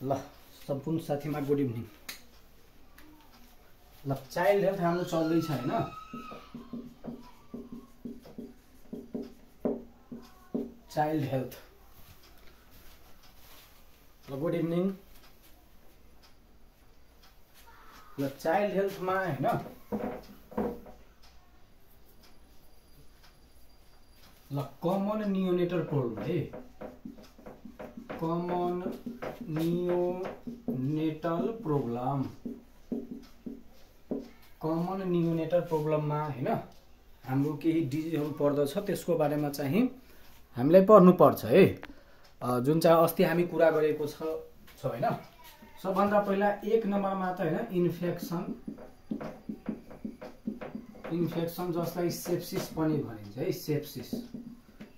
ल सम्पूर्ण साथीमा गुड इभिनिङ ल चाइल्ड हेल्थ हाम्रो चल्दैछ होइन? चाइल्ड हेल्थ ल गुड इभिनिङ ल चाइल्ड हेल्थमा होइन? ल कमन नियोनेटर प्रोब्लम है। Common neonatal problem common neonatal प्रोब्लममा होइन? हाम्रो केही डिजिजहरू पर्दछ त्यसको बारेमा चाहिँ हामीलाई पढ्नुपर्छ है? जुन चाहिँ अस्ति हामी कुरा गरेको छ होइन? सबभन्दा पहिला एक नम्बरमा त होइन इन्फेक्सन इन्फेक्सन जसलाई सेप्सिस पनि भनिन्छ है? सेप्सिस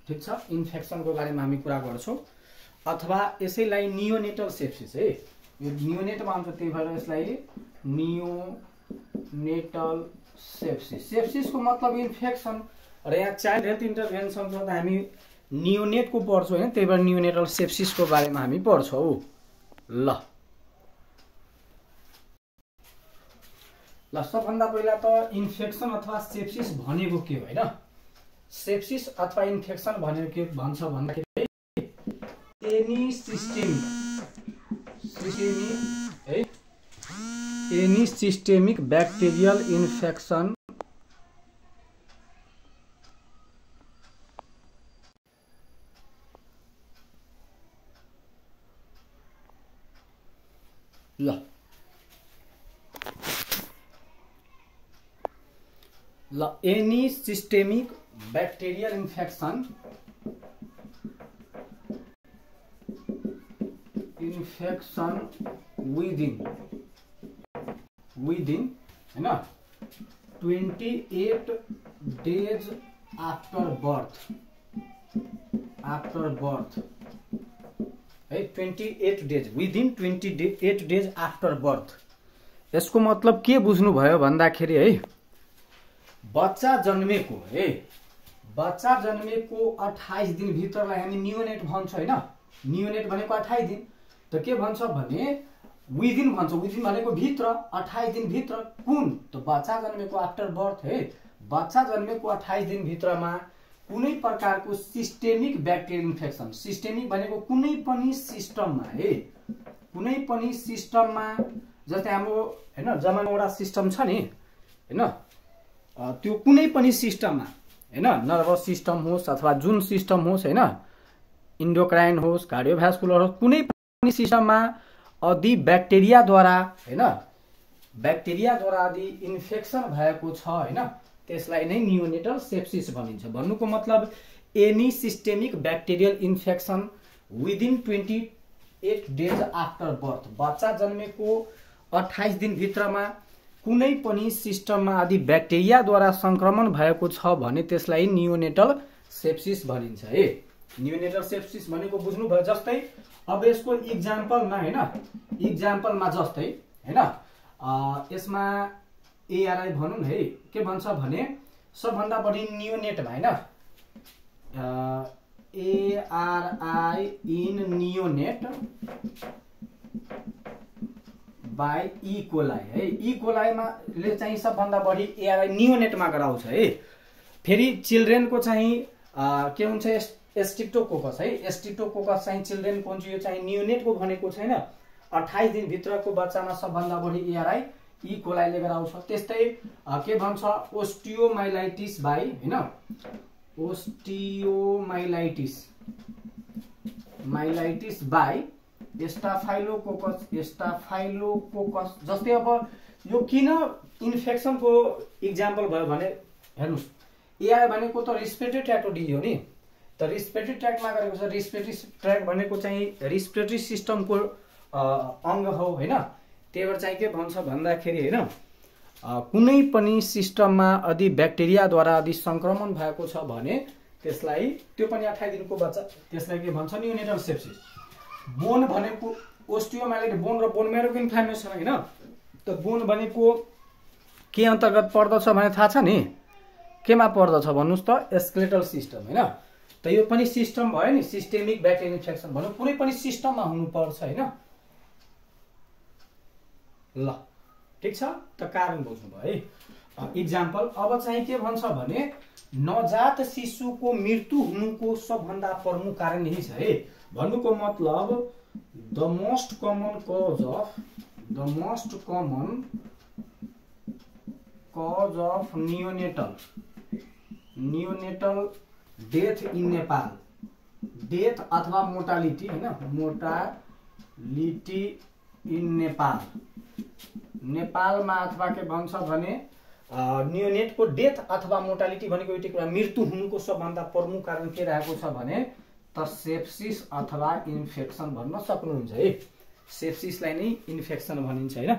ठिक छ? इन्फेक्सनको बारेमा हामी कुरा गर्छौँ। अथवा यसैलाई नियोनेटल सेप्सिस है? यो नियोनेटमा आउँछ त्यही भएर यसलाई नियोनेटल सेप्सिस। सेप्सिसको मतलब इन्फेक्सन। र यहाँ चाइल्ड हेल्थ इन्टरभेन्सनको त हामी नियोनेटको पढ्छौँ होइन त्यही भएर नियोनेटल सेप्सिसको बारेमा हामी पढ्छौँ। ल। ल सबभन्दा पहिला त इन्फेक्सन अथवा सेप्सिस भनेको के होइन? सेप्सिस अथवा इन्फेक्सन भनेको के भन्छ भन्दाखेरि एनी सिस्टेम सिस्टेमिक है एनी सिस्टेमिक ब्याक्टेरियल इन्फेक्सन ल ल any systemic bacterial infection infection within within होइन twenty eight days after birth after birth है twenty eight days within twenty day eight days after birth यसको मतलब के बुझ्नुभयो भन्दाखेरि है? बच्चा जन्मेको है? बच्चा जन्मेको अठाइस दिनभित्रलाई हामी न्युनेट भन्छ होइन? न्युनेट भनेको अठाइस दिन। त के भन्छ भने विदिन भन्छ। विदिन भनेको भित्र अठाइस दिनभित्र कुन? त बच्चा जन्मेको आफ्टर बर्थ है। बच्चा जन्मेको अठाइस दिनभित्रमा कुनै प्रकारको सिस्टेमिक ब्याक्टेरियल इन्फेक्सन सिस्टेमिक भनेको कुनै पनि सिस्टममा है। कुनै पनि सिस्टममा जस्तै हाम्रो होइन जमानवटा सिस्टम छ नि होइन? त्यो कुनै पनि सिस्टममा होइन? नर्भस सिस्टम होस् अथवा जुन सिस्टम होस् होइन? इन्डोक्राइन होस् कार्डियोभ्यास्कुलर होस् कुनै सिस्टममा अधि ब्याक्टेरियाद्वारा होइन? ब्याक्टेरियाद्वारा आदि इन्फेक्सन भएको छ होइन? त्यसलाई नै नियोनेटल सेप्सिस भनिन्छ। भन्नुको मतलब any systemic bacterial infection within twenty eight days after birth बच्चा जन्मेको अठाइस दिनभित्रमा कुनै पनि सिस्टममा आदि ब्याक्टेरियाद्वारा सङ्क्रमण भएको छ भने त्यसलाई नियोनेटल सेप्सिस भनिन्छ है। नियोनेटल सेप्सिस भनेको बुझ्नुभयो जस्तै अब यसको इक्जाम्पलमा होइन? इक्जाम्पलमा जस्तै होइन? यसमा एआरआई भनौँ है? के भन्छ भने सबभन्दा बढी नियोनेटमा होइन? ARI in neonate by E coli है? ई कोलाईमा ले चाहिँ सबभन्दा बढी एआरआई नियोनेटमा गराउँछ है? फेरि चिल्ड्रेनको चाहिँ के हुन्छ एस एस्टिप्टोकोकस है? एस्टिप्टोकोकस चाहिँ चिल्ड्रेनको हुन्छ यो चाहिँ नियोनेटको भनेको छैन। अठाइस दिनभित्रको बच्चामा सबभन्दा बढी एआरआई ई कोलाईले गराउँछ त्यस्तै अ, के भन्छ? ओस्टियोमाइलाइटिस बाई होइन? Osteomyelitis. Myelitis by staphylococcus staphylococcus. जस्तै अब यो किन इन्फेक्सनको इक्जाम्पल भयो भने हेर्नुहोस्। एआई भनेको त रिस्पिरेटरी ट्र्याक्टको डिजिज हो नि। त रिस्पिरेटरी ट्र्याकमा गरेको छ। रिस्पिरेटरी ट्र्याक भनेको चाहिँ रिस्पिरेटरी सिस्टमको अङ्ग हो होइन? त्यही भएर चाहिँ के भन्छ भन्दाखेरि होइन? कुनै पनि सिस्टममा यदि ब्याक्टेरियाद्वारा यदि सङ्क्रमण भएको छ भने त्यसलाई त्यो पनि अठाइस बच्चा त्यसलाई के भन्छ न्युनेटल सेप्सिस बोन भनेको ओस्टियोमाइलाइट बोन र बोन मेरोको इन्फ्लामेसन होइन? त बोन भनेको के अन्तर्गत पर्दछ भने थाहा छ नि? केमा पर्दछ भन्नुहोस् त? एस्केलेटल सिस्टम होइन? त यो पनि सिस्टम भयो नि सिस्टेमिक ब्याक्टेरियल इन्फेक्सन भनौँ कुनै पनि सिस्टममा हुनुपर्छ होइन। ल ठिक छ? त कारण बुझ्नुभयो है। इक्जाम्पल अब चाहिँ के भन्छ भने नवजात शिशुको मृत्यु हुनुको सबभन्दा प्रमुख कारण यही छ है। भन्नुको मतलब the most common cause of the most common cause of neonatal neonatal death in Nepal death अथवा मोर्टालिटी होइन? मोर्टालिटी इन नेपाल नेपालमा अथवा के भन्छ भने नियोनेटको डेथ अथवा मोर्टालिटी भनेको एउटै कुरा मृत्यु हुनुको सबभन्दा प्रमुख कारण के रहेको छ भने त सेप्सिस अथवा इन्फेक्सन भन्न सक्नुहुन्छ है? सेप्सिसलाई नै इन्फेक्सन भनिन्छ होइन?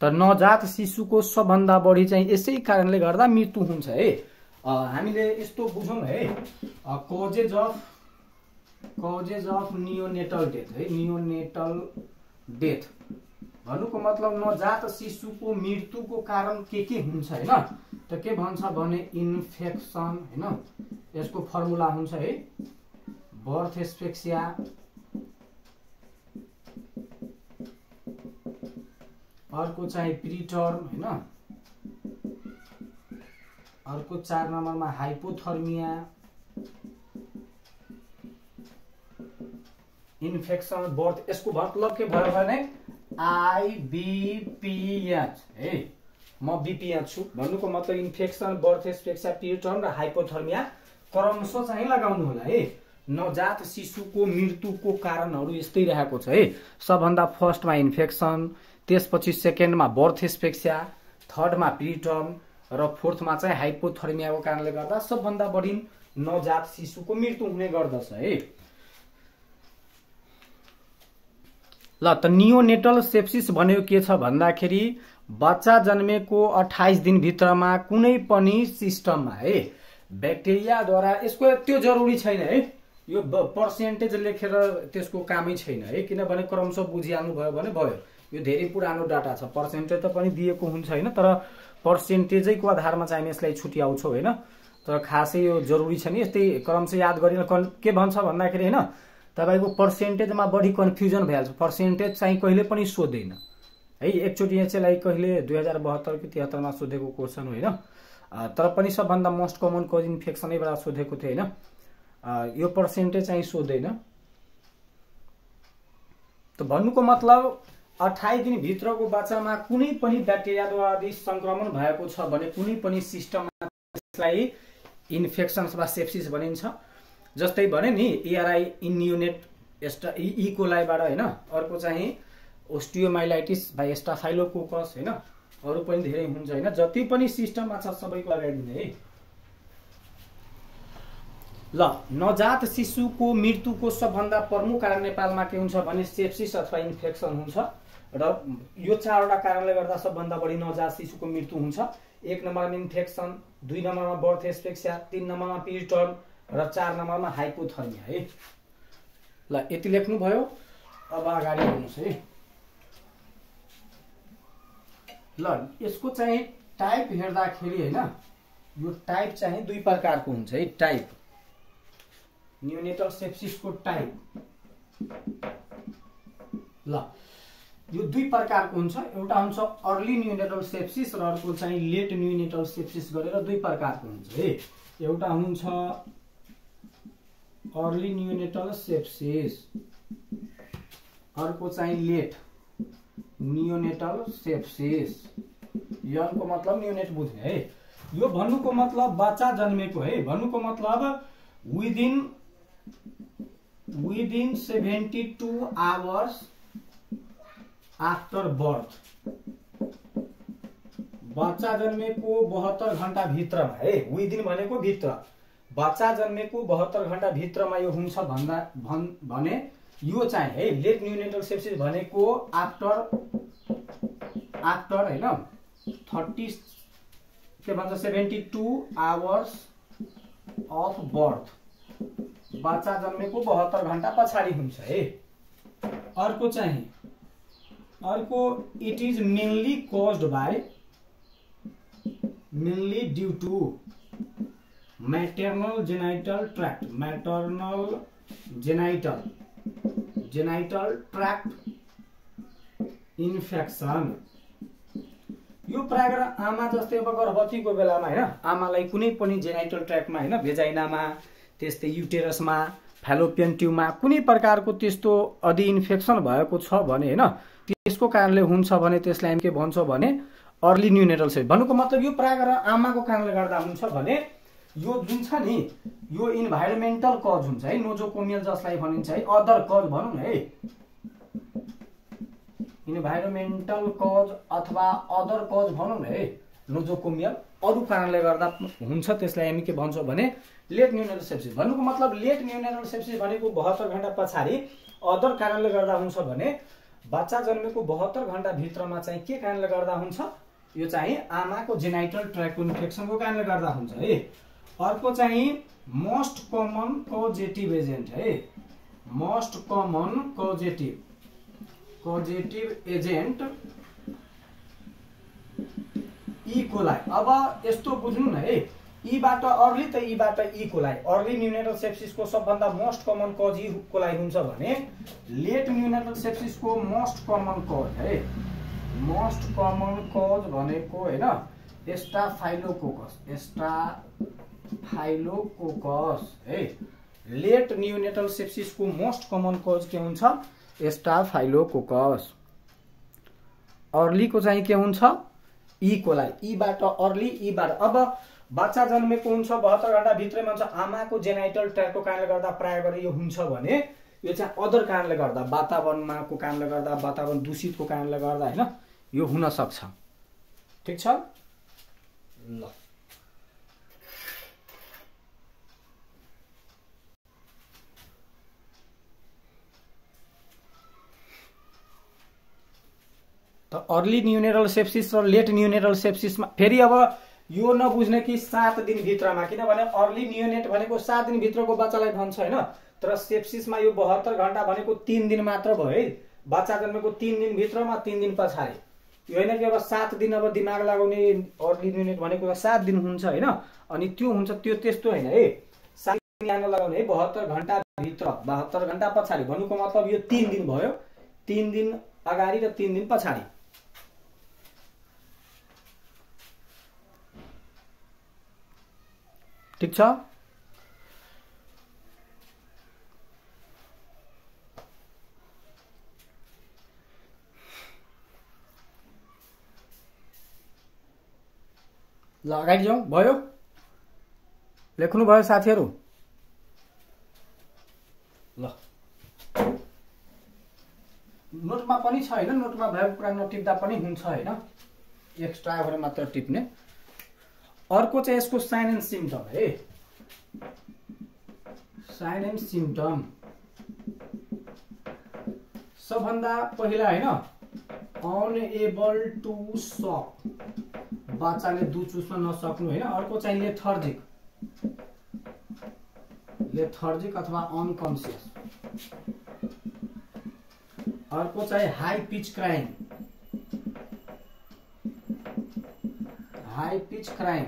त नवजात शिशुको सबभन्दा बढी चाहिँ यसै कारणले गर्दा मृत्यु हुन्छ है? हामीले यस्तो बुझौँ है। Causes of causes of neonatal death है। नियोनेटल डेथ भन्नुको मतलब नवजात शिशुको मृत्युको कारण के के हुन्छ होइन? त के भन्छ भने इन्फेक्सन होइन? यसको फर्मुला हुन्छ है। बर्थ एस्पेक्सिया अर्को चाहिँ प्रिटर्म होइन? अर्को चार नम्बरमा हाइपोथर्मिया इन्फेक्सन बर्थ यसको मतलब के भयो भने आइबिपिएच है? म बिपिएच छु। भन्नुको मतलब इन्फेक्सन बर्थ एस्पेक्सा पिरिटर्न र हाइपोथर्मिया क्रमशः चाहिँ लगाउनु होला है? नवजात शिशुको मृत्युको कारणहरू यस्तै रहेको छ है? सबभन्दा फर्स्टमा इन्फेक्सन त्यसपछि सेकेन्डमा बर्थ एस्पेक्सिया थर्डमा प्रिटर्म र फोर्थमा चाहिँ हाइपोथर्मियाको कारणले गर्दा सबभन्दा बढी नवजात शिशुको मृत्यु हुने गर्दछ है। ल त नियोनेटल सेप्सिस भनेको के छ भन्दाखेरि बच्चा जन्मेको अठाइस दिनभित्रमा कुनै पनि सिस्टममा है ब्याक्टेरियाद्वारा यसको त्यो जरुरी छैन है। यो पर्सेन्टेज लेखेर त्यसको कामै छैन है। किनभने क्रमशः बुझिहाल्नु भयो भने भयो। यो धेरै पुरानो डाटा छ। पर्सेन्टेज त पनि दिएको हुन्छ होइन तर पर्सेन्टेजैको आधारमा चाहिँ हामी यसलाई छुट्याउँछौँ होइन? तर खासै यो जरुरी छ नि यस्तै क्रमशः याद गरिन के भन्छ भन्दाखेरि होइन? तपाईँको पर्सेन्टेजमा बढी कन्फ्युजन भइहाल्छ। पर्सेन्टेज चाहिँ कहिले पनि सोध्दैन। है एकचोटि यसलाई कहिले दुई हजार बहत्तर कि तिहत्तरमा सोधेको क्वेसन होइन? तर पनि सबभन्दा मोस्ट कमन कोज इन्फेक्सनैबाट सोधेको थियो होइन? यो पर्सेन्टेज चाहिँ सोध्दैन। त भन्नुको मतलब अठाइस दिनभित्रको बच्चामा कुनै पनि ब्याक्टेरियाद्वारा सङ्क्रमण भएको छ भने कुनै पनि सिस्टममा त्यसलाई इन्फेक्सन अथवा सेप्सिस भनिन्छ। जस्तै भने नि इआरआई इन्युनेट एस्टा इकोलाईबाट होइन अर्को चाहिँ ओस्टियोमाइलाइटिस भाइ एस्टाफाइलोकोकस होइन अरू पनि धेरै हुन्छ होइन। जति पनि सिस्टममा छ सबैको लगाइदिने है। ल नवजात शिशुको मृत्युको सबभन्दा प्रमुख कारण नेपालमा के हुन्छ भने सेप्सिस अथवा इन्फेक्सन हुन्छ। र यो चारवटा कारणले गर्दा सबभन्दा बढी नवजात शिशुको मृत्यु हुन्छ। एक नम्बरमा इन्फेक्सन दुई नम्बरमा बर्थ एस्पेक्सिया तिन नम्बरमा पिरिटर्म र चार नम्बरमा हाइपोथर्मिया है। ल यति लेख्नुभयो। अब अगाडि आउनुहोस् है। ल यसको चाहिँ टाइप हेर्दाखेरि होइन यो टाइप चाहिँ दुई प्रकारको हुन्छ है। टाइप न्युनेटल सेप्सिसको टाइप ल यो दुई प्रकारको हुन्छ। एउटा हुन्छ अर्ली न्युनेटल सेप्सिस र अर्को चाहिँ लेट न्युनेटल सेप्सिस गरेर दुई प्रकारको हुन्छ है। एउटा हुन्छ अर्ली न्युनेटल सेप्सिस अर्को चाहिँ लेट नियोनेटल सेप्सिस। यनको मतलब न्युनेट बुझ्ने है। यो भन्नुको मतलब बच्चा जन्मेको है। भन्नुको मतलब within within seventy two hours after birth. बच्चा जन्मेको बहत्तर घन्टा भित्रमा है विदिन भनेको भित्र। बच्चा जन्मेको बहत्तर घन्टा भित्रमा यो हुन्छ भन्दा भन् भने यो चाहिँ है लेट न्युनेटल सेप्सिस भनेको आफ्टर आफ्टर होइन थर्टी के भन्छ seventy two hours of birth बच्चा जन्मेको बहत्तर घन्टा पछाडि हुन्छ है अर्को चाहिँ अर्को it is mainly caused by mainly due to maternal genital tract maternal genital genital tract infection यो प्राय आमा जस्तै अब गर्भवतीको बेलामा होइन आमालाई कुनै पनि जेनाइटल ट्र्याकमा होइन भेजाइनामा त्यस्तै युटेरसमा फ्यालोपियन ट्युबमा कुनै प्रकारको त्यस्तो अधि इन्फेक्सन भएको छ भने होइन त्यसको कारणले हुन्छ भने त्यसलाई हामी के भन्छौँ भने अर्ली न्युनेटल सेप भन्नुको मतलब यो प्राय गरेर आमाको कारणले गर्दा हुन्छ भने यो जुन छ नि यो इन्भाइरोमेन्टल कज हुन्छ है नोजोकोमियल जसलाई भनिन्छ है अदर कज भनौँ न है। इन्भाइरोमेन्टल कज अथवा अदर कज भनौँ न है नोजोकोमियल। अरू कारणले गर्दा हुन्छ त्यसलाई हामी के भन्छौँ भने लेट न्युनेरल सेप्सिस भन्नुको मतलब लेट न्युनेरल सेप्सिस भनेको बहत्तर घन्टा पछाडि अदर कारणले गर्दा हुन्छ भने बच्चा जन्मेको बहत्तर घन्टाभित्रमा चाहिँ के कारणले गर्दा हुन्छ? यो चाहिँ आमाको जेनाइटल ट्र्याक इन्फेक्सनको कारणले गर्दा हुन्छ है। अर्को चाहिँ मोस्ट कमन कोजेटिभ एजेन्ट है। Most common causative causative agent E coli अब यस्तो बुझ्नु न है यीबाट अर्ली त यीबाट इकोलाई अर्ली न्युनेटल सेप्सिसको सबभन्दा most common cause E coli हुन्छ भने लेट न्युनेटल सेप्सिसको मोस्ट कमन कज है मोस्ट कमन कज भनेको होइन एस्टाफाइलोकोकस एस्टाफाइलोकोकस है लेट न्युनेटल सेप्सिसको मोस्ट कमन कज के हुन्छ? एस्टाफाइलोकोकस अर्लीको चाहिँ के हुन्छ? इकोलाई ईबाट अर्ली ईबाट अब। बच्चा जन्मेको हुन्छ बहत्तर घन्टाभित्रैमा हुन्छ आमाको जेनाइटल ट्र्याकको कारणले गर्दा प्रायः गरेर यो हुन्छ भने यो चाहिँ अदर कारणले गर्दा वातावरणमाको कारणले गर्दा वातावरण दूषितको कारणले गर्दा होइन? यो हुन सक्छ। ठिक छ? ल। त अर्ली न्युनेरल सेप्सिस र लेट न्युनेरल सेप्सिसमा फेरि अब यो नबुझ्ने कि सात दिनभित्रमा किनभने अर्ली न्युनेट भनेको सात दिनभित्रको बच्चालाई भन्छ होइन? तर सेप्सिसमा यो बहत्तर घन्टा भनेको तिन दिन मात्र भयो है। बच्चा जन्मेको तिन दिनभित्रमा तिन दिन पछाडि। यो होइन कि अब सात दिन अब दिमाग लगाउने अर्ली न्युनेट भनेको सात दिन हुन्छ होइन? अनि त्यो हुन्छ त्यो त्यस्तो होइन है। सात दिन लगाउने है बहत्तर घन्टाभित्र बहत्तर घन्टा पछाडि भन्नुको मतलब यो तिन दिन भयो। तिन दिन अगाडि र तिन दिन पछाडि। ठिक छ? ल अगाडि जाउँ। भयो? लेख्नुभयो साथीहरू? ल। नोटमा पनि छ होइन? नोटमा भएको कुरा नटिप्दा पनि हुन्छ होइन? एक्स्ट्रा भएर मात्र टिप्ने। अर्को चाहिँ यसको साइन एन्ड सिम्टम है? Sign and symptom. सबभन्दा पहिला होइन अनएबल टु सक बच्चाले दुध चुस्न नसक्नु होइन? अर्को चाहिँ लेथर्जिक लेथर्जिक अथवा अनकन्सियस अर्को चाहिँ high pitch cry high pitch cry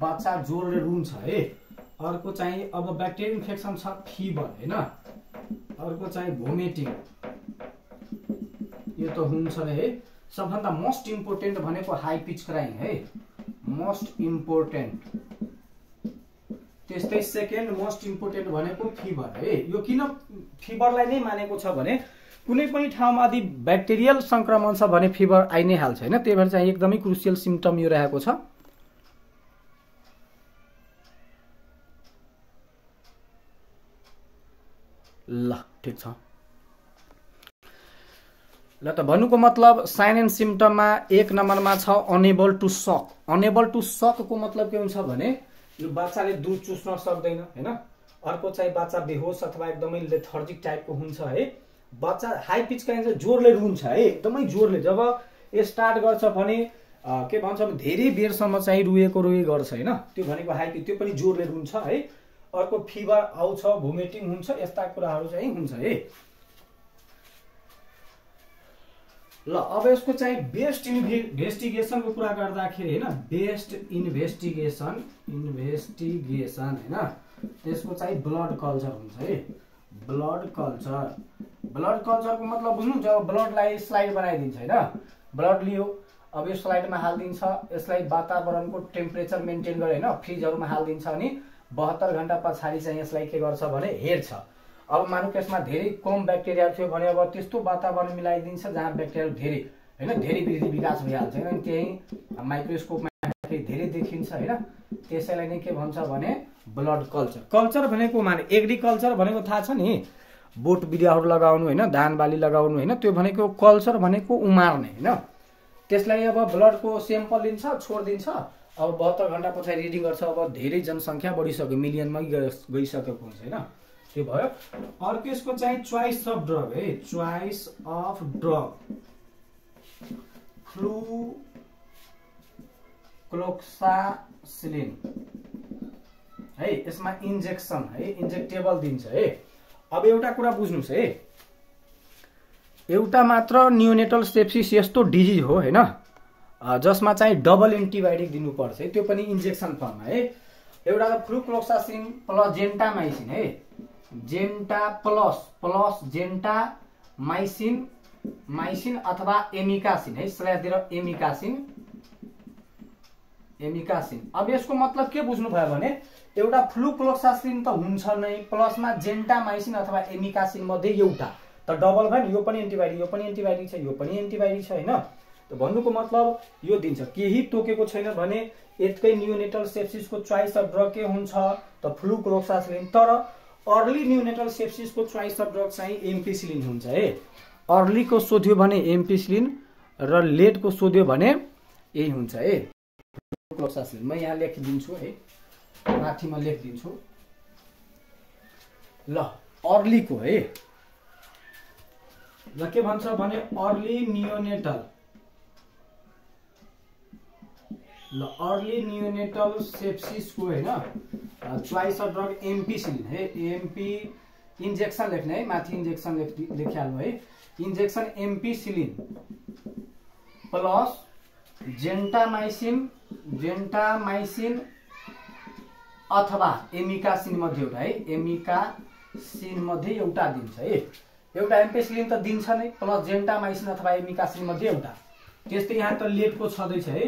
बच्चा जोरले रुन्छ है। अर्को चाहिँ अब ब्याक्टेरियल इन्फेक्सन छ फिभर होइन। अर्को चाहिँ भोमिटिङ यो त हुन्छ है। सबभन्दा मोस्ट इम्पोर्टेन्ट भनेको हाई पिच क्राइम है। मोस्ट इम्पोर्टेन्ट त्यस्तै सेकेन्ड मोस्ट इम्पोर्टेन्ट भनेको फिभर है। यो किन फिभरलाई नै मानेको छ भने कुनै पनि ठाउँमा यदि ब्याक्टेरियल सङ्क्रमण छ भने फिभर आइ नै हाल्छ होइन? त्यही भएर चाहिँ एकदमै क्रुसियल सिम्टम यो रहेको छ। ल ठिक छ। ल त भन्नुको मतलब साइन एन्ड सिम्टममा एक नम्बरमा छ unable to suck unable to सकको मतलब के हुन्छ भने यो बच्चाले दुध चुस्न सक्दैन होइन? अर्को चाहिँ बच्चा बेहोस अथवा एकदमै लेथर्जिक टाइपको हुन्छ है बच्चा हाई पिच चाहिँ जोरले रुन्छ है एकदमै जोरले। जब स्टार्ट गर्छ भने के भन्छ भने धेरै बेरसम्म चाहिँ रुएको रुए गर्छ होइन। त्यो भनेको हाई पिच त्यो पनि जोरले रुन्छ है। अर्को फिभर आउँछ भोमिटिङ हुन्छ यस्ता कुराहरू चाहिँ हुन्छ है। ल अब यसको चाहिँ बेस्ट इन्भेस्टिगेसनको कुरा गर्दाखेरि होइन बेस्ट इन्भेस्टिगेसन इन्भेस्टिगेसन होइन। त्यसको चाहिँ ब्लड कल्चर हुन्छ है। ब्लड कल्चर ब्लड कल्चरको मतलब बुझ्नु जब ब्लडलाई स्लाइड बनाइदिन्छ होइन? ब्लड लियो अब यो स्लाइडमा हालिदिन्छ यसलाई वातावरणको टेम्परेचर मेन्टेन गरे होइन? फ्रिजहरूमा हालिदिन्छ अनि बहत्तर घन्टा पछाडि चाहिँ यसलाई के गर्छ भने हेर्छ। अब मानौँ त्यसमा धेरै कम ब्याक्टेरिया थियो भने अब त्यस्तो वातावरण मिलाइदिन्छ जहाँ ब्याक्टेरिया धेरै होइन? धेरै वृद्धि विकास भइहाल्छ होइन? त्यही माइक्रोस्कोपमा धेरै देखिन्छ होइन? त्यसैलाई नै के भन्छ भने ब्लड कल्चर कल्चर भनेको माने एग्रिकल्चर भनेको थाहा छ नि? बोट बिरुवाहरू लगाउनु होइन? धान बाली लगाउनु होइन? त्यो भनेको कल्चर भनेको उमार्ने होइन? त्यसलाई अब ब्लडको सेम्पल लिन्छ छोडिदिन्छ अब बहत्तर घन्टा पछाडि रिडिङ गर्छ अब धेरै जनसङ्ख्या बढिसक्यो मिलियनमा गइसकेको हुन्छ होइन? त्यो भयो। अर्को यसको चाहिँ चोइस अफ ड्रग है? Choice of drug flucloxacillin है यसमा इन्जेक्सन है इन्जेक्टेबल दिन्छ है। अब एउटा कुरा बुझ्नुहोस् है। एउटा मात्र न्युनेटल सेप्सिस यस्तो डिजिज हो होइन? जसमा चाहिँ डबल एन्टिबायोटिक दिनुपर्छ है। त्यो पनि इन्जेक्सन फर्ममा है। एउटा त फ्लुक्लोक्सासिन प्लस जेन्टामाइसिन है। जेन्टा प्लस प्लस जेन्टा माइसिन माइसिन अथवा एमिकासिन है। स्ल्यासतिर एमिकासिन एमिकासिन। अब यसको मतलब के बुझ्नु भयो भने एउटा फ्लुक्लोक्सासिन त हुन्छ नै प्लसमा जेन्टामाइसिन अथवा एमिकासिन मध्ये एउटा। त डबल भयो नि यो पनि एन्टिबायोटिक यो पनि एन्टिबायोटिक छ यो पनि एन्टिबायोटिक छ होइन? त भन्नुको मतलब यो दिन्छ। केही तोकेको छैन भने यतिकै न्युनेटल सेप्सिसको चोइस अफ ड्रग के हुन्छ? त फ्लुक्लोक्सासिलिन तर अर्ली न्युनेटल सेप्सिसको चोइस अफ ड्रग चाहिँ एम्पिसिलिन हुन्छ है अर्लीको सोध्यो भने एम्पिसिलिन र लेटको सोध्यो भने यही हुन्छ है फ्लुक्लोक्सासिलिन म यहाँ लेखिदिन्छु है। माथि म लेखिदिन्छु। ल अर्लीको है। ल के भन्छ भने अर्ली नियोनेटल। ल अर्ली नियोनेटल सेप्सिसको होइन चोइस अफ ड्रग एमपिसिलिन है। एमपी इन्जेक्सन लेख्ने है। माथि इन्जेक्सन लेख लेखिहाल्नु है। Injection ampicillin plus gentamicin gentamicin अथवा एमिका सिन मध्ये एउटा है एमिका सिन मध्ये एउटा दिन्छ है। एउटा एम्पेसिलिन त दिन्छ नै प्लस जेन्टामाइसिन अथवा एमिका सिन मध्ये एउटा। त्यस्तै यहाँ त लेटको छँदैछ है।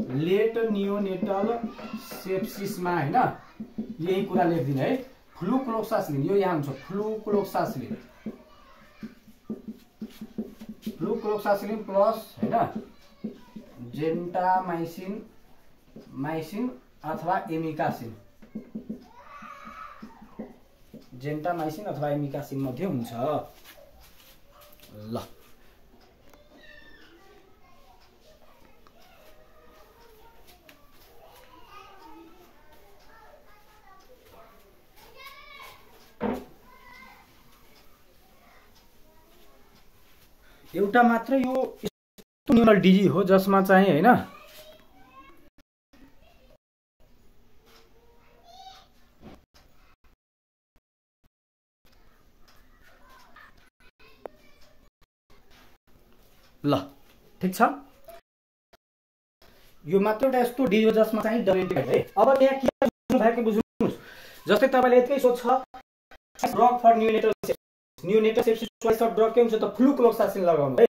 लेट नियोनेटल सेप्सिसमा होइन यही कुरा लेखिदिनु है। फ्लुक्लोक्सासिलिन यो यहाँ हुन्छ फ्लुक्लोक्सासिलिन। फ्लुक्लोक्सासिलिन प्लस होइन। जेन्टामाइसिन माइसिन अथवा एमिकासिन। जेन्टामाइसिन अथवा एमिकासिन मध्ये हुन्छ। ल। एउटा मात्र यो न्युरल डिजिज हो जसमा चाहिँ होइन। ल ठिक छ। यो मात्र एउटा यस्तो डिज हो जसमा चाहिँ है। अब त्यहाँ के भएको बुझ्नुहोस्। जस्तै तपाईँले यतिकै सोध्छ drug for neonatal neonatal drug के हुन्छ त फ्लुक्लोक्सासिन लगाउनु। है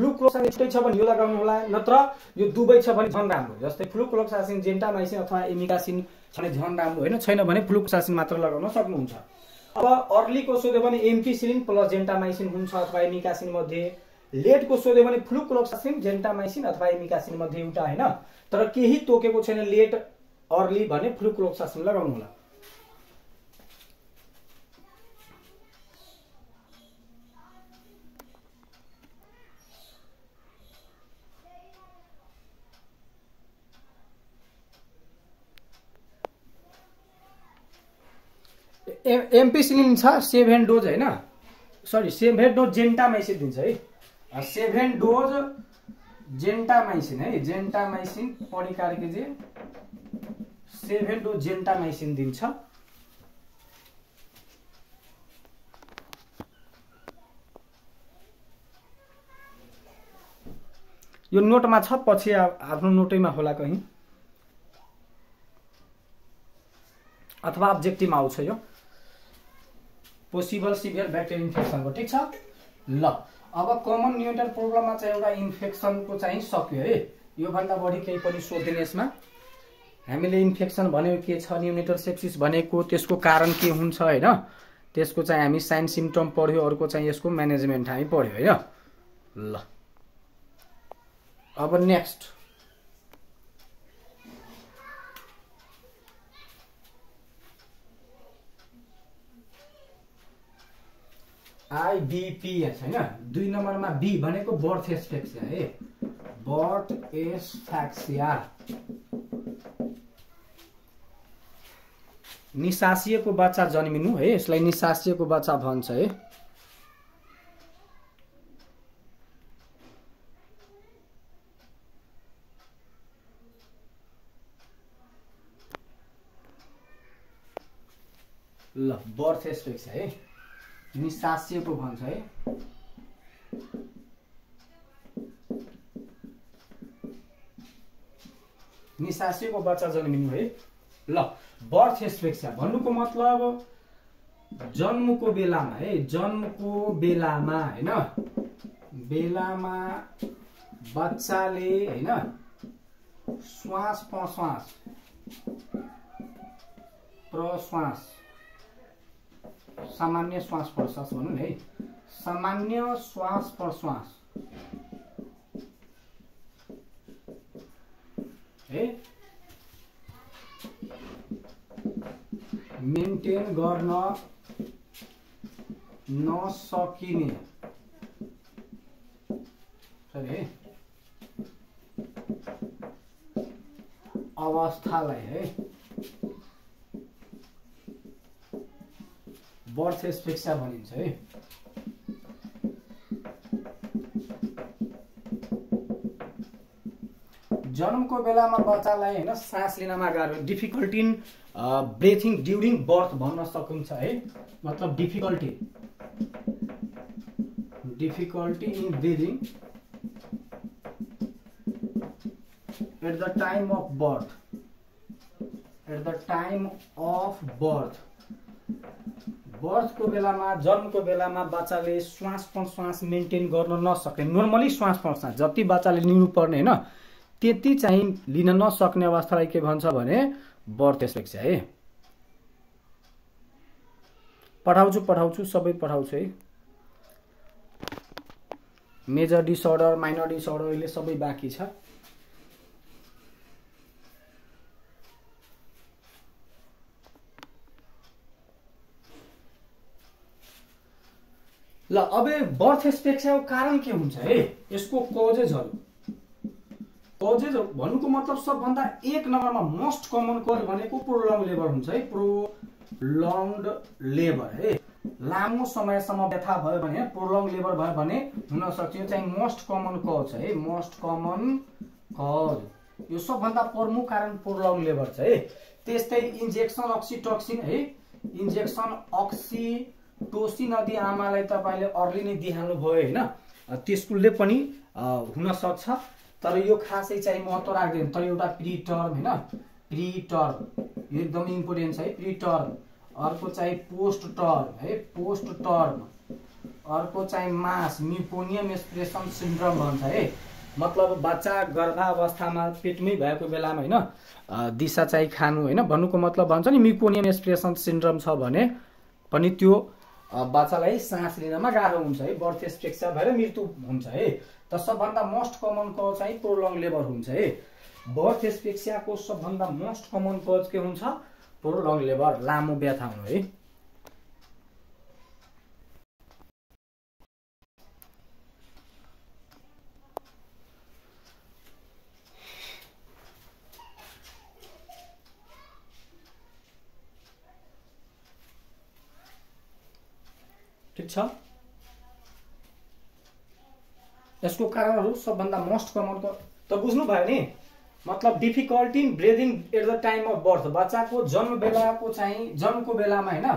फ्लुक्लोक्सासिन यस्तै छ भने यो लगाउनु होला नत्र यो दुवै छ भने झन् राम्रो। जस्तै फ्लुक्लोक्सासिन जेन्टामाइसिन अथवा एमिकासिन छ भने झन् राम्रो होइन छैन भने फ्लुक्सासिन मात्र लगाउन सक्नुहुन्छ। अब अर्लीको सोध्यो भने एम्पिसिलिन प्लस जेन्टामाइसिन हुन्छ अथवा एमिकासिन मध्ये। लेटको सोध्यो भने फ्लुक्लोक्सासिन जेन्टामाइसिन अथवा एमिकासिन मध्ये एउटा होइन। तर केही तोकेको छैन लेट अर्ली भने फ्लुक्लोक्सासिन लगाउनु होला। एमपिसिलिन छ सेभेन डोज होइन? सरी सेभेन डोज जेन्टामाइसिन दिन्छ है। सेभेन डोज जेन्टामाइसिन है। जेन्टामाइसिन पढी जे? सेभेन डोज जेन्टामाइसिन दिन्छ। यो नोटमा छ पछि आफ्नो नोटैमा होला कहीँ। अथवा अब्जेक्टिभमा आउँछ यो। पोसिबल सिभियर ब्याक्टेरियल इन्फेक्सनको ठिक छ? ल अब कमन न्युटर प्रोब्लममा चाहिँ एउटा इन्फेक्सनको चाहिँ सक्यो है। योभन्दा बढी केही पनि सोधिने यसमा। हामीले इन्फेक्सन भनेको के छ न्युनिटर सेप्सिस भनेको त्यसको कारण के हुन्छ होइन? त्यसको चाहिँ हामी साइन सिम्टम पढ्यो अर्को चाहिँ यसको म्यानेजमेन्ट हामी पढ्यो होइन? ल। अब नेक्स्ट आइबिपिएस होइन? दुई नम्बरमा बी भनेको बर्थ एसफेक्सिया है बर्थ एसफ्याक्सिया निसासिएको बच्चा जन्मिनु है? यसलाई निसासिएको बच्चा भन्छ है? ल बर्थ एसपेक्स है? निसासिएको भन्छ है। निसासिएको बच्चा जन्मिनु है। ल बर्थ एस्पेक्सिया भन्नुको मतलब जन्मको बेलामा है जन्मको बेलामा होइन? बेलामा बच्चाले होइन? श्वास प्रश्वास प्रश्वास। सामान्य श्वास प्रश्वास भनौँ है। सामान्य श्वास प्रश्वास। है? मेन्टेन गर्न नसकिने। है। अवस्थालाई है। बर्थ एस्पेक्सा भनिन्छ है। जन्मको बेलामा बच्चालाई होइन सास लिनमा गाह्रो difficulty in breathing during birth भन्न सकिन्छ है। मतलब difficulty difficulty in breathing at the time of birth at the time of birth बर्थको बेलामा जन्मको बेलामा बच्चाले श्वास प्रश्वास मेन्टेन गर्न नसक्ने नर्मली श्वास प्रश्वास जति बच्चाले लिनुपर्ने होइन त्यति चाहिँ लिन नसक्ने अवस्थालाई के भन्छ भने बर्थ एस्पेक्सिया है। पठाउँछु पठाउँछु सबै पठाउँछु है। मेजर डिसअर्डर माइनर डिसअर्डर अहिले सबै बाँकी छ। ल अब बर्थ एस्पेक्सियाको कारण के हुन्छ है? यसको कोजेजहरू कजेज भन्नुको मतलब सबभन्दा एक नम्बरमा मोस्ट कमन कज भनेको प्रोलङ लेबर हुन्छ है? प्रोलङ्ड लेबर है? लामो समयसम्म व्यथा भयो भने प्रोलङ लेबर भयो भने हुन सक्छ यो चाहिँ मोस्ट कमन कज है? मोस्ट कमन कज यो सबभन्दा प्रमुख कारण प्रोलङ लेबर छ है? त्यस्तै इन्जेक्सन अक्सिटोक्सिन है? इन्जेक्सन अक्सिटोसिन नदी आमालाई तपाईँले अर्ली नै दिइहाल्नु भयो होइन त्यसले पनि हुन सक्छ। तर यो खासै चाहिँ महत्त्व राख्दैन। तर एउटा प्रि टर्म होइन? प्रि टर्म यो एकदम इम्पोर्टेन्ट छ है प्रि टर्म अर्को चाहिँ पोस्ट टर्म है पोस्ट टर्म अर्को चाहिँ मास म्युपोनियम एक्सप्रेसन सिन्ड्रम भन्छ है। मतलब बच्चा गर्भावस्थामा पेटमै भएको बेलामा होइन दिशा चाहिँ खानु होइन भन्नुको मतलब भन्छ नि म्युपोनियम एक्सप्रेसन सिन्ड्रम छ भने पनि त्यो बच्चालाई सास लिनमा गाह्रो हुन्छ है बर्थ एस्पेक्सा भएर मृत्यु हुन्छ है। त सबभन्दा मोस्ट कमन कज चाहिँ प्रोलङ लेबर हुन्छ है। बर्थ एस्पेक्सियाको सबभन्दा मोस्ट कमन कज के हुन्छ? प्रोलङ लेबर लामो व्यथा हुनु है। छ? यसको कारणहरू सबभन्दा मोस्ट कमनको त बुझ्नुभयो नि। मतलब difficulty in at the time of birth बच्चाको जन्म बेलाको चाहिँ जन्मको बेलामा होइन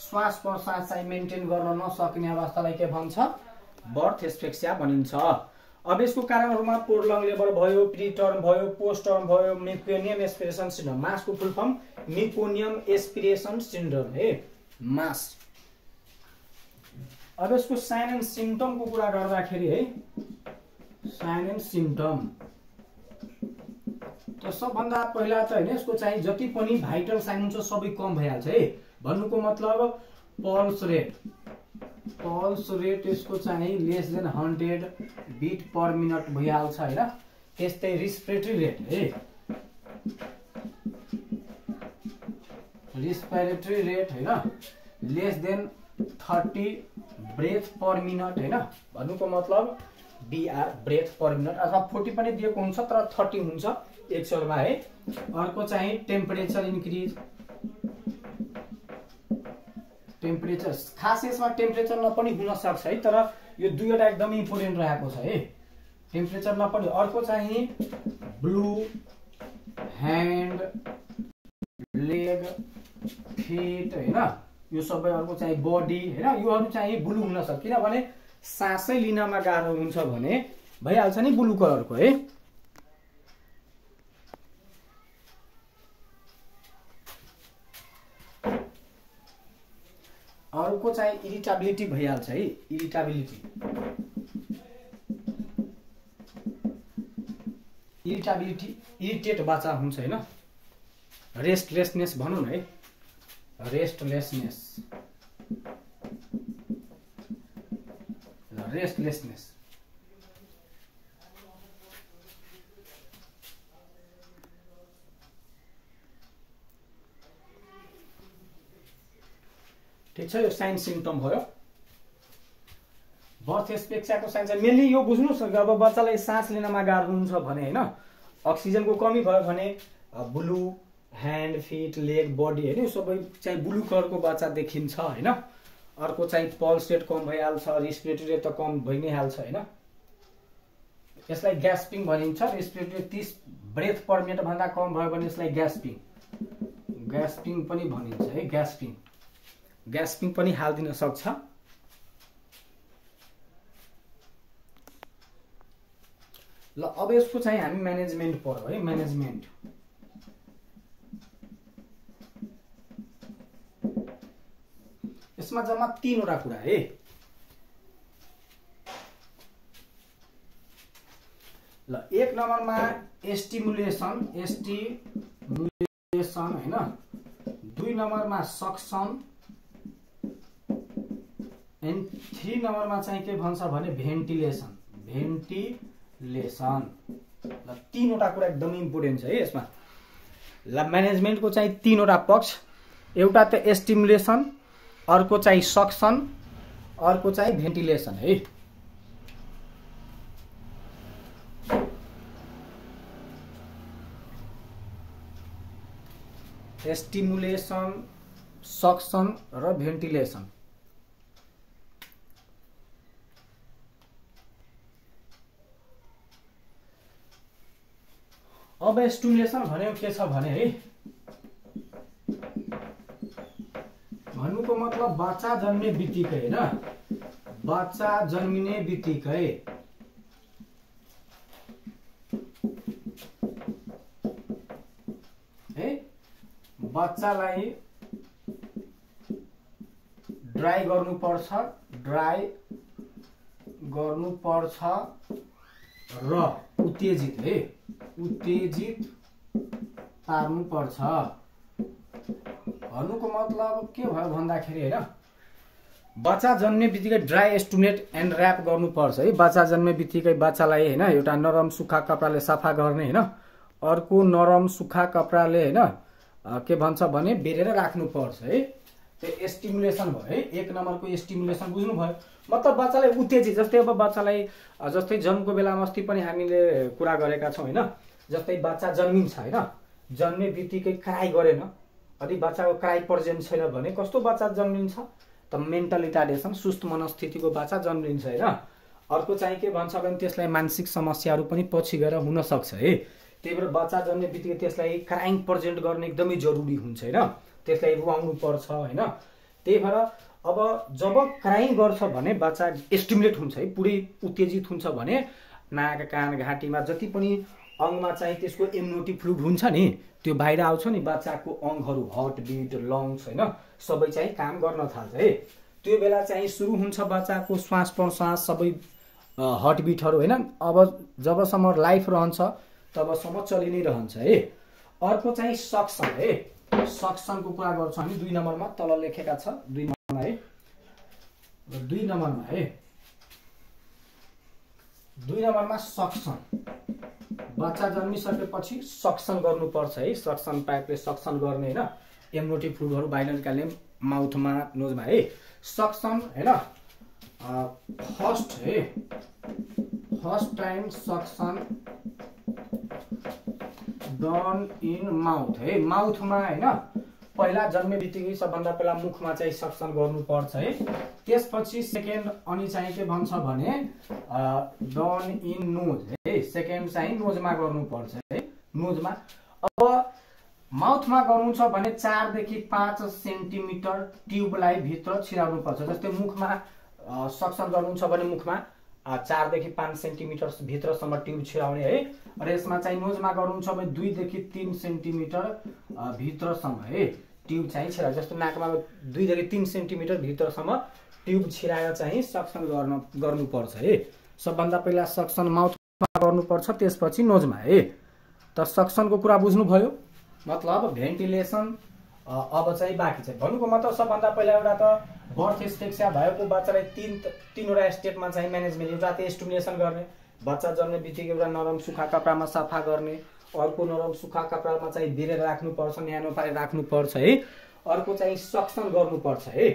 श्वास प्रश्वास चाहिँ मेन्टेन गर्न नसक्ने अवस्थालाई के भन्छ? बर्थ एस्पेक्सिया भनिन्छ। अब यसको कारणहरूमा पोर्लङ लेबर भयो प्रिटर्म भयो पोस्ट टर्म भयो meconium aspiration syndrome मासको full form meconium aspiration syndrome है। मास अब यसको साइन एन्ड सिम्टमको कुरा गर्दाखेरि है साइन एन्ड सिम्टम त सबभन्दा पहिला त होइन यसको चाहिँ जति पनि भाइटल साइन हुन्छ सबै कम भइहाल्छ है। भन्नुको मतलब पल्स रेट पल्स रेट यसको चाहिँ less than hundred beat per minute भइहाल्छ होइन। त्यस्तै रिस्पिरेटरी रेट है। रिस्पिरेटरी रेट होइन। Less than thirty breath per minute होइन? भन्नुको मतलब बिआर ब्रेथ पर मिनट अथवा फोर्टी पनि दिएको हुन्छ तर थर्टी हुन्छ एक्सलमा है? अर्को चाहिँ टेम्परेचर इन्क्रिज। टेम्परेचर खास यसमा टेम्परेचरमा पनि हुन सक्छ है? तर यो दुईवटा एकदमै इम्पोर्टेन्ट रहेको छ है? टेम्परेचरमा पनि अर्को चाहिँ ब्लू ह्यान्ड लेग फिट होइन? यो सबै अर्को चाहिँ बडी होइन? योहरू चाहिँ ब्लू हुनसक्छ किनभने सासै लिनमा गाह्रो हुन्छ भने भइहाल्छ नि ब्लू कलरको है? अर्को चाहिँ इरिटाबिलिटी भइहाल्छ है? इरिटाबिलिटी इरिटाबिलिटी इरिटेट बाचा हुन्छ होइन? रेस्टलेसनेस भनौँ न है? रेस्टलेसनेस रेस्टलेसनेस ठिक छ यो साइन सिम्टम भयो। बर्थ एस्पेक्सियाको साइन चाहिँ मेनली यो बुझ्नुहोस् न अब बच्चालाई सास लिनमा गाह्रो हुन्छ भने होइन? अक्सिजनको कमी भयो भने blue hand feet leg body होइन सबै चाहिँ ब्लू कलरको बच्चा देखिन्छ होइन? अर्को चाहिँ पल्स रेट कम भइहाल्छ रेस्पिरेटरी रेट त कम भइ नै हाल्छ होइन? यसलाई ग्यास्पिङ भनिन्छ रेस्पिरेटरी तिस ब्रेथ पर मिनटभन्दा कम भयो भने यसलाई ग्यास्पिङ ग्यास्पिङ पनि भनिन्छ है ग्यास्पिङ ग्यास्पिङ पनि हालिदिन सक्छ। ल अब यसको चाहिँ हामी म्यानेजमेन्ट पढौँ है म्यानेजमेन्ट यसमा जम्मा तिनवटा कुरा है ल एक नम्बरमा एस्टिमुलेसन एस्टिमुलेसन होइन? दुई नम्बरमा सक्सन एन्ड थ्री नम्बरमा चाहिँ के भन्छ भने भेन्टिलेसन भेन्टिलेसन ल तिनवटा कुरा एकदमै इम्पोर्टेन्ट छ है यसमा। ल म्यानेजमेन्टको चाहिँ तिनवटा पक्ष। एउटा त एस्टिमुलेसन अर्को चाहिँ सक्सन अर्को चाहिँ भेन्टिलेसन है? एस्टिमुलेसन सक्सन र भेन्टिलेसन। अब स्टिमुलेसन भनेको के छ भने है? भन्नुको मतलब बच्चा जन्मिने बित्तिकै होइन? बच्चा जन्मिने बित्तिकै। है? बच्चालाई ड्राई गर्नुपर्छ ड्राई गर्नुपर्छ र उत्तेजित है? उत्तेजित पार्नुपर्छ। भन्नुको मतलब के भयो भन्दाखेरि होइन? बच्चा जन्मे बित्तिकै ड्राई एस्टुमेट एन्ड ऱ्याप गर्नुपर्छ है। बच्चा जन्मे बित्तिकै बच्चालाई होइन एउटा नरम सुक्खा कपडाले सफा गर्ने होइन। अर्को नरम सुक्खा कपडाले होइन के भन्छ भने बेरेर राख्नुपर्छ है। त्यो एस्टिमुलेसन भयो है। एक नम्बरको एस्टिमुलेसन बुझ्नुभयो। मतलब बच्चालाई उत्तेजित जस्तै अब बच्चालाई जस्तै जन्मको बेलामा अस्ति पनि हामीले कुरा गरेका छौँ होइन। जस्तै बच्चा जन्मिन्छ होइन। जन्मे बित्तिकै क्राई गरेन। यदि बच्चाको क्राई प्रेजेन्ट छैन भने कस्तो बच्चा जन्मिन्छ? त मेन्टल रिटार्डेसन सुस्त मनस्थितिको बच्चा जन्मिन्छ होइन। अर्को चाहिँ के भन्छ भने त्यसलाई मानसिक समस्याहरू पनि पछि गएर हुनसक्छ है। त्यही भएर बच्चा जन्मे बित्तिकै त्यसलाई क्राइङ प्रेजेन्ट गर्ने एकदमै जरुरी हुन्छ होइन। त्यसलाई रुवाउनु पर्छ होइन। त्यही भएर अब जब क्राइङ गर्छ भने बच्चा एस्टिमुलेट हुन्छ है। पुरै उत्तेजित हुन्छ भने नाक कान घाँटीमा जति पनि अङ्गमा चाहिँ त्यसको इम्युनिटी फ्लुड हुन्छ नि त्यो बाहिर आउँछ नि बच्चाको अङ्गहरू हर्ट बिट लङ्स होइन सबै चाहिँ काम गर्न थाल्छ है। त्यो बेला चाहिँ सुरु हुन्छ बच्चाको श्वास प्रश्वास सबै हर्टबिटहरू होइन। अब जबसम्म लाइफ रहन्छ तबसम्म चलि नै रहन्छ है। अर्को चाहिँ सक्सन है। सक्सनको कुरा गर्छौँ हामी दुई नम्बरमा तल लेखेका छ दुई नम्बरमा है। दुई नम्बरमा है। दुई नम्बरमा सक्सन बच्चा जन्मिसकेपछि सक्सन गर्नुपर्छ है। सक्सन पाइपले सक्सन गर्ने होइन? एमरोटी फ्लुडहरू बाहिर निकाल्ने माउथमा नोजमा है? सक्सन होइन? फर्स्ट है? First time suction done in mouth है? माउथमा होइन? पहिला जन्मे बित्तिकै सबभन्दा पहिला मुखमा चाहिँ सक्सन गर्नुपर्छ है। त्यसपछि सेकेन्ड अनि चाहिँ के भन्छ भने डन इन नोज है। सेकेन्ड चाहिँ नोजमा गर्नुपर्छ है। नोजमा। अब माउथमा गर्नुहुन्छ भने चारदेखि पाँच सेन्टिमिटर ट्युबलाई भित्र छिराउनु पर्छ जस्तै मुखमा सक्सन गर्नुहुन्छ भने मुखमा। चारदेखि पाँच सेन्टिमिटर भित्रसम्म ट्युब छिराउने है। र यसमा चाहिँ नोजमा गर्नुहुन्छ भने दुईदेखि तिन सेन्टिमिटर भित्रसम्म है। ट्युब चाहिँ छिरायो जस्तो नाकमा दुईदेखि तिन सेन्टिमिटर भित्रसम्म ट्युब छिराएर चाहिँ सक्सन गर्न गर्नुपर्छ है। सबभन्दा पहिला सक्सन माउथमा गर्नुपर्छ त्यसपछि नोजमा है। त सक्सनको कुरा बुझ्नुभयो? मतलब भेन्टिलेसन अब चाहिँ बाँकी छ भन्नुको मतलब सबभन्दा पहिला एउटा त बर्थ स्टेक्सिया भएको बच्चालाई तिन तिनवटा स्टेपमा चाहिँ म्यानेजमेन्ट एउटा त एस्टिमुलेसन गर्ने बच्चा जन्मे बित्तिकै एउटा नरम सुक्खा कपडामा सफा गर्ने अर्को नरम सुक्खा कपडामा चाहिँ बेरेर राख्नुपर्छ न्यानो पारेर राख्नुपर्छ है। अर्को चाहिँ सक्सन गर्नुपर्छ है।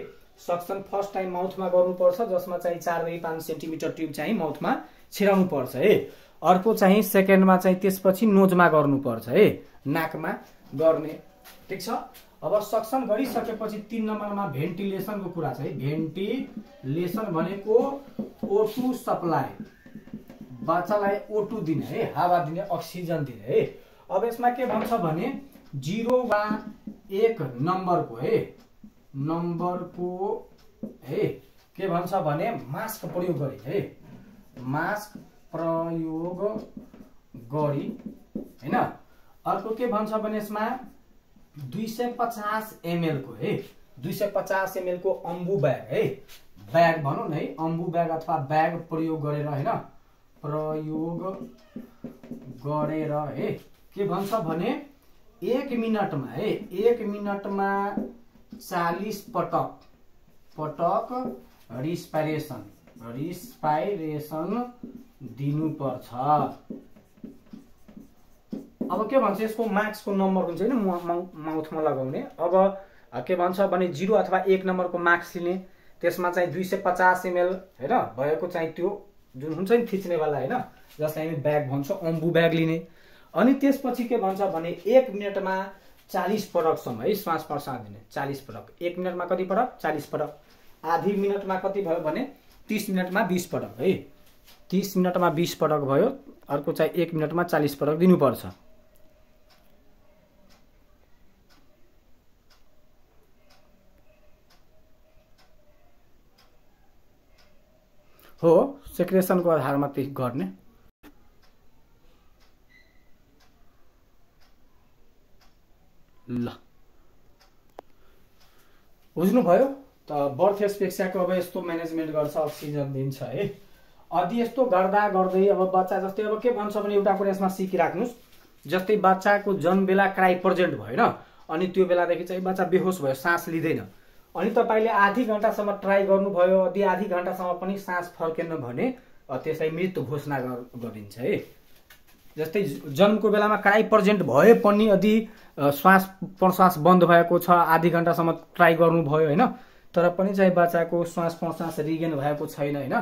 सक्सन फर्स्ट टाइम माउथमा गर्नुपर्छ जसमा चाहिँ चारदेखि पाँच सेन्टिमिटर ट्युब चाहिँ माउथमा छिराउनु पर्छ है। अर्को चाहिँ सेकेन्डमा चाहिँ त्यसपछि नोजमा गर्नुपर्छ है। नाकमा गर्ने ठिक छ? अब सक्सन गरिसकेपछि तिन नम्बरमा भेन्टिलेसनको कुरा छ है। भेन्टिलेसन भनेको ओटु सप्लाई बच्चालाई ओटु दिने है हावा दिने अक्सिजन दिने है। अब यसमा के भन्छ भने जिरो वा एक नम्बरको है नम्बरको है के भन्छ भने मास्क प्रयोग गरी है। मास्क प्रयोग गरी होइन? अर्को के भन्छ भने यसमा दुई सय पचास एमएलको है। दुई सय पचास एमएलको अम्बु ब्याग है। ब्याग भनौँ न है। अम्बु ब्याग अथवा ब्याग प्रयोग गरेर होइन प्रयोग गरेर है। के भन्छ भने एक मिनटमा है। एक मिनटमा चालिस पटक पटक रिस्पाइरेसन रिस्पाइरेसन दिनुपर्छ। अब के भन्छ यसको मार्क्सको नम्बर हुन्छ होइन माउथमा लगाउने। अब के भन्छ भने जिरो अथवा एक नम्बरको मार्क्स लिने। त्यसमा चाहिँ दुई सय पचास एमएल होइन भएको चाहिँ त्यो जुन हुन्छ नि थिच्नेवाला होइन जसलाई हामी ब्याग भन्छौँ अम्बु ब्याग लिने। अनि त्यसपछि के भन्छ भने एक मिनटमा चालिस पटकसम्म है श्वास प्रसाद दिने चालिस पटक एक मिनटमा कति पटक चालिस पटक आधी मिनटमा कति भयो भने तिस मिनटमा बिस पटक है। तिस मिनटमा बिस पटक भयो अर्को चाहिँ एक मिनटमा चालिस पटक दिनुपर्छ। हो सेक्रेसनको आधारमा त्यही गर्ने। ल। बुझ्नुभयो? त बर्थ एस्पेक्सियाको अब यस्तो म्यानेजमेन्ट गर्छ अक्सिजन दिन्छ है। अझै यस्तो गर्दा गर्दै अब बच्चा जस्तै अब के भन्छ भने एउटा कुरा यसमा सिकिराख्नुहोस्। जस्तै बच्चाको जन्म बेला क्राई प्रेजेन्ट भएन अनि त्यो बेलादेखि चाहिँ बच्चा बेहोस भयो सास लिँदैन। अनि तपाईँले आधी घन्टासम्म ट्राई गर्नुभयो यदि आधी घन्टासम्म पनि सास फर्केन भने त्यसलाई मृत्यु घोषणा गरिन्छ है। जस्तै जन्मको बेलामा क्राई प्रेजेन्ट भए पनि यदि श्वास प्रश्वास बन्द भएको छ आधी घन्टासम्म ट्राई गर्नुभयो होइन तर पनि चाहिँ बच्चाको श्वास प्रश्वास रिगेन भएको छैन होइन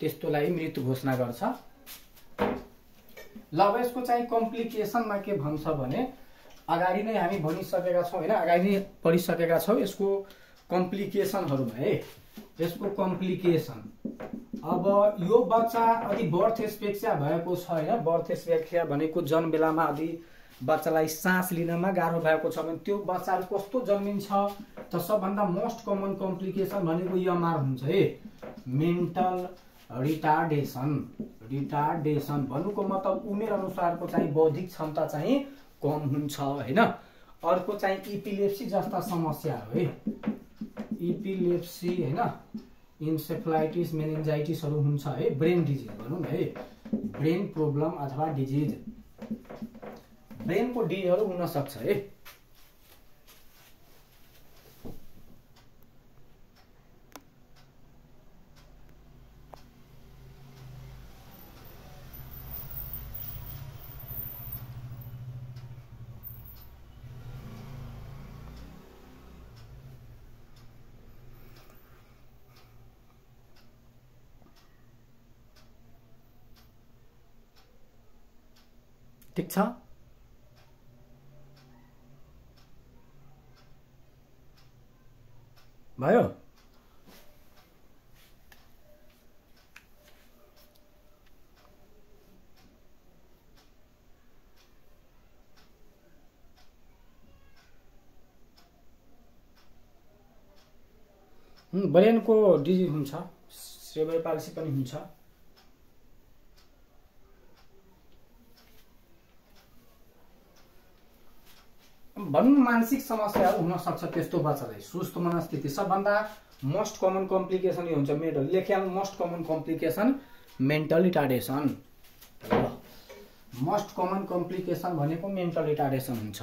त्यस्तोलाई मृत्यु घोषणा गर्छ। ल अब यसको चाहिँ कम्प्लिकेसनमा के भन्छ भने अगाडि नै हामी भनिसकेका छौँ होइन अगाडि नै पढिसकेका छौँ यसको कम्प्लिकेसनहरूमा है? यसको कम्प्लिकेसन अब यो बच्चा अलि बर्थ स्पेक्सिया भएको छ होइन? बर्थ स्पेक्सिया भनेको जन्म बेलामा अलि बच्चालाई सास लिनमा गाह्रो भएको छ भने त्यो बच्चाहरू कस्तो जन्मिन्छ त सबभन्दा मोस्ट कमन कम्प्लिकेसन भनेको यमआर हुन्छ है? मेन्टल रिटार्डेसन रिटार्डेसन भन्नुको मतलब उमेर अनुसारको चाहिँ बौद्धिक क्षमता चाहिँ कम हुन्छ होइन? अर्को चाहिँ इपिलेप्सी जस्ता समस्याहरू है इपिलेप्सी होइन इन्सेफ्लाइटिस मेनिन्जाइटिसहरू हुन्छ है। ब्रेन डिजिज भनौँ न है। ब्रेन प्रब्लम अथवा डिजिज ब्रेनको डिजहरू हुनसक्छ है। ठिक छ भयो ब्रेनको डिजिज हुन्छ। सेबर पाल्सी पनि हुन्छ। भनौँ मानसिक समस्याहरू हुनसक्छ त्यस्तो बच्चालाई सुस्त मनस्थिति सबभन्दा मोस्ट कमन कम्प्लिकेसन यो हुन्छ mental लेख्या most common complication mental retardation most common complication भनेको मेन्टल रिटार्डेसन हुन्छ।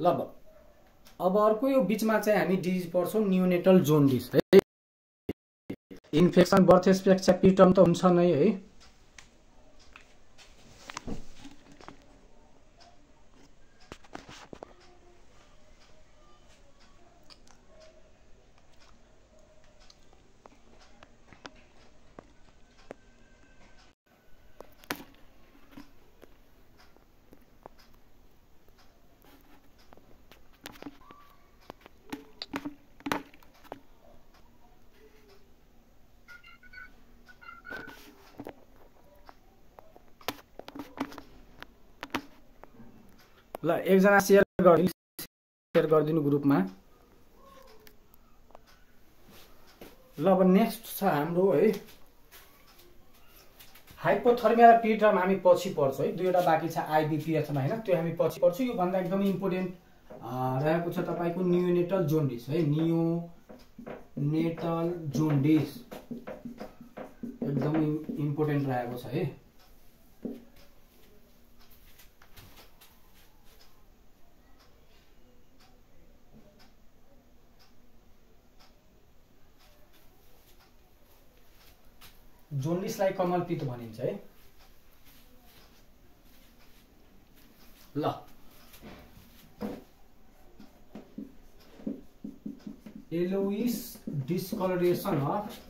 ल अब अर्को यो बिचमा चाहिँ हामी डिजिज पढ्छौँ न्युनेटल जोन्डिस है। इन्फेक्सन बर्थ स्पेक्सा पिटम त हुन्छ नै है। एकजना सेयर गरिदिनु सेयर गरिदिनु ग्रुपमा ल अब नेक्स्ट छ हाम्रो है। हाइपोथर्मिया र पिरियडमा हामी पछि पढ्छौँ है। दुईवटा बाँकी छ आइबिपिएचमा होइन। त्यो हामी पछि पढ्छौँ योभन्दा एकदमै इम्पोर्टेन्ट रहेको छ तपाईँको न्युनेटल जोन्डिस है। नियो नेटल जोन्डिस एकदमै इम्पोर्टेन्ट रहेको छ है। जोन्डिसलाई कमलपित भनिन्छ है ल yellowish discoloration of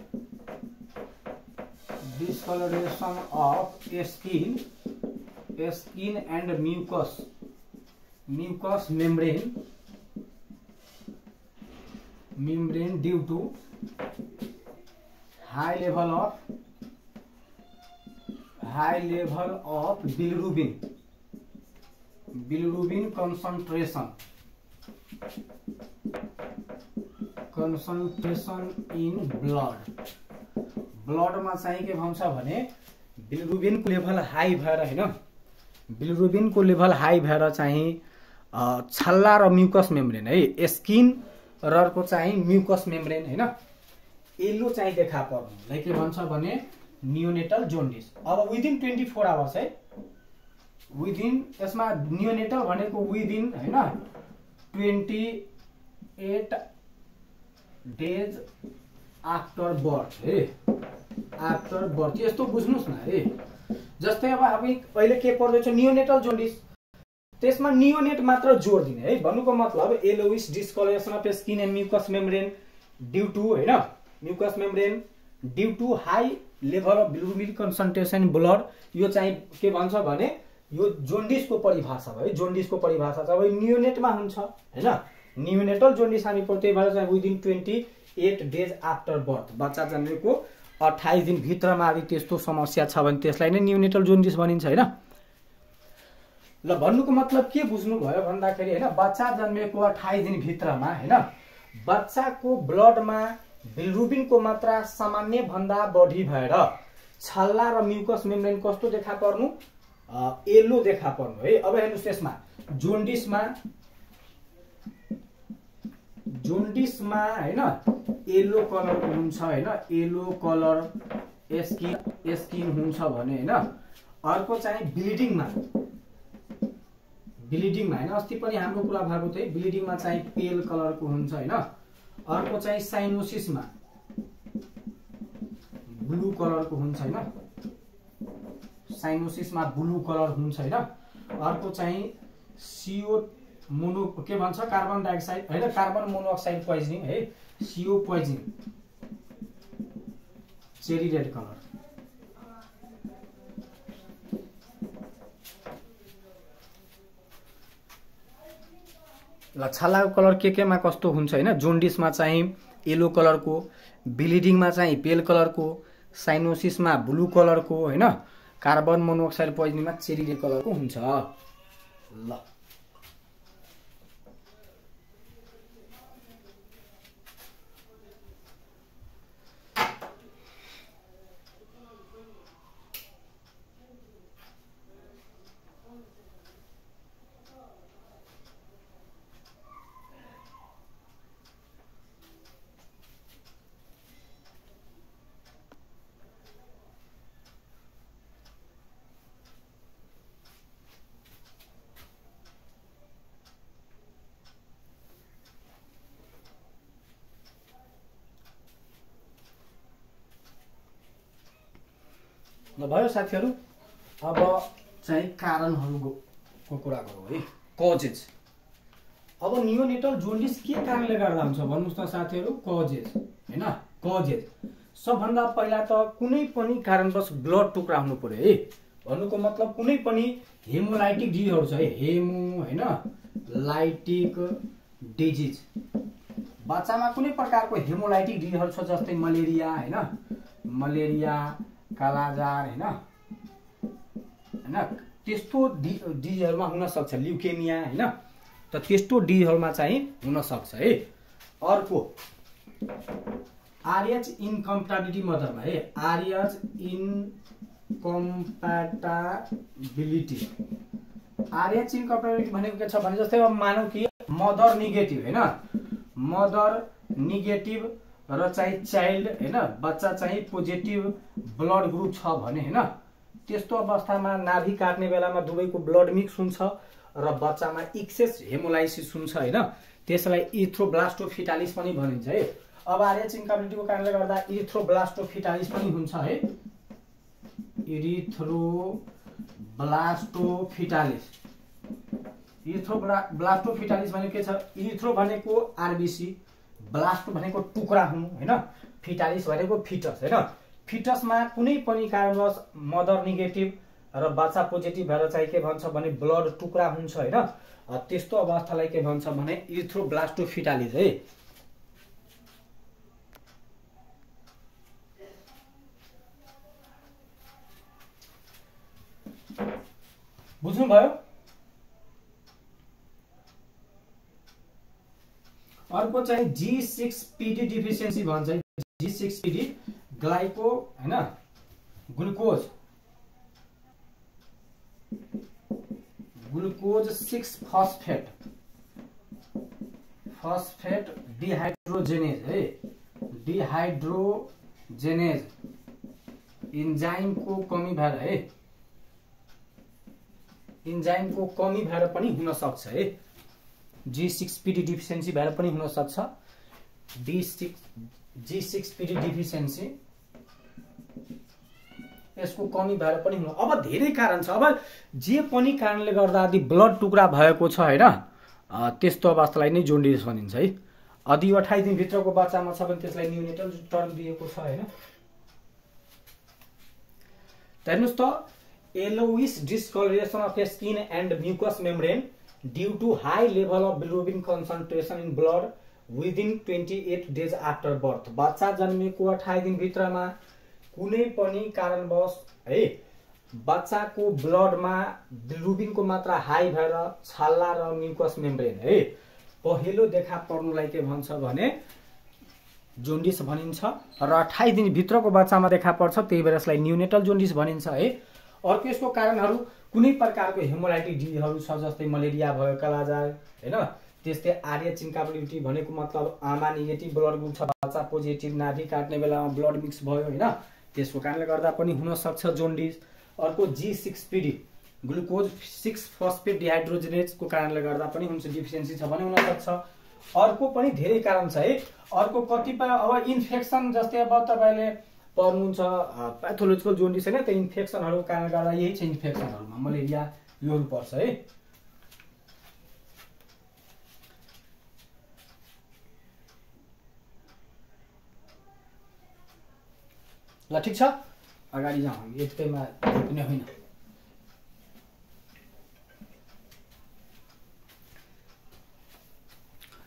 discoloration of skin skin and mucus mucous membrane membrane due to high level of high level of bilirubin. Bilirubin concentration. Concentration in blood. ब्लडमा चाहिँ के भन्छ भने बिलरुबिनको लेभल हाई भएर होइन बिलरुबिनको लेभल हाई भएर चाहिँ छल्ला र म्युकस मेम्ब्रेन है स्किन रको चाहिँ म्युकस मेम्ब्रेन होइन यल्लो चाहिँ देखा पर्नुलाई के भन्छ भने न्युनेटल जोन्डिस अब विदिन ट्वेन्टी फोर आवर्स है? विदिन यसमा न्युनेटल भनेको विदिन होइन? Twenty eight days after birth है? आफ्टर बर्थ यस्तो बुझ्नुहोस् न है? जस्तै अब हामी अहिले के पढ्दैछ? नियोनेटल जोन्डिस त्यसमा नियोनेट मात्र जोड दिने है? भन्नुको मतलब yellowish discoloration of skin and mucus membrane due to होइन? Mucus membrane due to high level of bilirubin concentration blood यो चाहिँ के भन्छ भने यो जोन्डिसको परिभाषा भयो जोन्डिसको परिभाषा छ अब नियोनेटमा हुन्छ होइन? नियोनेटल जोन्डिस हामी भएर चाहिँ within twenty eight days after birth बच्चा जन्मेको अठाइस दिनभित्रमा अब त्यस्तो समस्या छ भने त्यसलाई नै न्युनेटल जोन्डिस भनिन्छ होइन? ल भन्नुको मतलब के बुझ्नुभयो भन्दाखेरि होइन बच्चा जन्मेको अठाइस दिनभित्रमा होइन? बच्चाको ब्लडमा बिलरुबिनको मात्रा सामान्य भन्दा बढी भएर छल्ला र म्युकस मेम्ब्रेन कस्तो देखा पर्नु? येल्लो देखा पर्नु है। अब हेर्नुहोस् यसमा जोन्डिसमा जोन्डिसमा होइन येल्लो कलरको हुन्छ होइन। येल्लो कलर स्किन स्किन हुन्छ भने होइन अर्को चाहिँ ब्लिडिङमा। ब्लिडिङमा होइन। अस्ति पनि हाम्रो कुरा भएको थियो ब्लिडिङमा चाहिँ पेल कलरको हुन्छ होइन। अर्को चाहिँ साइनोसिसमा। ब्लू कलरको हुन्छ होइन? साइनोसिसमा ब्लू कलर हुन्छ होइन? अर्को चाहिँ सिओ मोनो के भन्छ? कार्बन डाइअक्साइड होइन कार्बन मोनोअक्साइड पोइजनिङ है? CO poisoning. Cherry red colour. छालाको कलर के केमा कस्तो हुन्छ होइन? जोन्डिसमा चाहिँ येलो कलरको ब्लिडिङमा चाहिँ पेल कलरको साइनोसिसमा ब्लू कलरको होइन? कार्बन मोनोअक्साइड पोइजनिङमा चेरी रेड कलरको हुन्छ। ल। साथीहरू? अब चाहिँ कारणहरूको कुरा गरौँ है? कजेज। अब नियोनेटल जोन्डिस के कारणले गर्दा हुन्छ भन्नुहोस् त साथीहरू? कजेज होइन? कजेज। सबभन्दा पहिला त कुनै पनि कारणवश ब्लड टुक्रा हुनु पर्यो है। भन्नुको मतलब कुनै पनि हेमोलाइटिक डिजिजहरू छ है। हेमो होइन? Lytic disease. बच्चामा कुनै प्रकारको हेमोलाइटिक डिजिजहरू छ जस्तै मलेरिया होइन? मलेरिया कालाजार होइन? होइन? त्यस्तो डि डिजहरूमा हुनसक्छ। ल्युकेमिया होइन? त त्यस्तो डिजहरूमा चाहिँ हुनसक्छ है? अर्को आरएच इन्कम्प्याबिलिटी मदरमा है? आरएच इनकम्प्याटाबिलिटी। आरएच इन्कम्प्याबिलिटी भनेको के छ भने जस्तै अब मानौ कि मदर निगेटिभ होइन? मदर निगेटिभ र चाहिँ चाइल्ड होइन बच्चा चाहिँ पोजिटिभ ब्लड ग्रुप छ भने होइन त्यस्तो अवस्थामा नाभि काट्ने बेलामा दुवैको ब्लड मिक्स हुन्छ र बच्चामा इक्सेस हेमोलाइसिस हुन्छ होइन त्यसलाई इथ्रोब्लास्टोफिटालिस पनि भनिन्छ है। अब आरएच इन्कम्प्लिटीको कारणले गर्दा इरिथ्रोब्लास्टोफिटालिस पनि हुन्छ है। इरिथ्रोब्लास्टोफिटालिस इरिथ्रोब्ला ब्लास्टोफिटालिस भनेको के छ? इरिथ्रो भनेको आरबिसी ब्लास्ट भनेको टुक्रा हुनु होइन? फिटालिस भनेको फिटस होइन? फिटसमा कुनै पनि कारणवश मदर नेगेटिभ र बाछा पोजिटिभ भएर चाहिँ के भन्छ भने ब्लड टुक्रा हुन्छ होइन? त्यस्तो अवस्थालाई के भन्छ भने इथ्रोब्लास्टोफिटालिस है? बुझ्नुभयो? अर्को चाहिँ जी सिक्स पिडी डिफिसियन्सी भन्छ। जी सिक्स पिडी ग्लाइको होइन glucose. Glucose six phosphate phosphate dehydrogenase है डिहाइड्रोजेनेज इन्जाइमको कमी भएर है इन्जाइमको कमी भएर पनि हुनसक्छ है। जी सिक्स पिडी डिफिसियन्सी भएर पनि हुनसक्छ। D six G six PD deficiency यसको कमी भएर पनि हुनु अब धेरै कारण छ। अब जे पनि कारणले गर्दा यदि ब्लड टुक्रा भएको छ होइन? त्यस्तो अवस्थालाई नै जोन्डिस भनिन्छ है? यदि अठाइस दिनभित्रको बच्चामा छ भने त्यसलाई न्युनेटल टर्म दिएको छ होइन? हेर्नुहोस् त yellowish discoloration of skin and mucus membrane due to high level of bilirubin concentration in blood within twenty eight days after birth बच्चा जन्मेको अठाइस दिनभित्रमा कुनै पनि कारणवश है बच्चाको ब्लडमा बिलुबिनको मात्रा हाई भएर छाला र म्युकस मेम्ब्रेन है। पहिलो देखा पर्नुलाई के भन्छ भने जोन्डिस भनिन्छ र अठाइस दिनभित्रको बच्चामा देखा पर्छ त्यही भएर यसलाई न्युनेटल जोन्डिस भनिन्छ है। अर्को यसको कारणहरू कुनै प्रकारको हेमोलाइटिक डिजिजहरू छ जस्तै मलेरिया भयो कालाजार होइन? त्यस्तै आर्य चिन्काबिलिटी भनेको मतलब आमा नेगेटिभ ब्लड ग्रुप छ बच्चा पोजिटिभ नाभि काट्ने बेलामा ब्लड मिक्स भयो होइन? त्यसको कारणले गर्दा पनि हुनसक्छ जोन्डिस। अर्को G six PD glucose six phosphate डिहाइड्रोजिनेजको कारणले गर्दा पनि हुन्छ डिफिसियन्सी छ भने हुनसक्छ। अर्को पनि धेरै कारण छ है? अर्को कतिपय अब इन्फेक्सन जस्तै अब तपाईँले पढ्नुहुन्छ प्याथोलोजिकल जोन्डिस होइन त्यो इन्फेक्सनहरूको कारणले गर्दा यही छ इन्फेक्सनहरूमा मलेरिया योहरू पर्छ है। ल ठिक छ? अगाडि जाउँ यतिकैमा पनि होइन।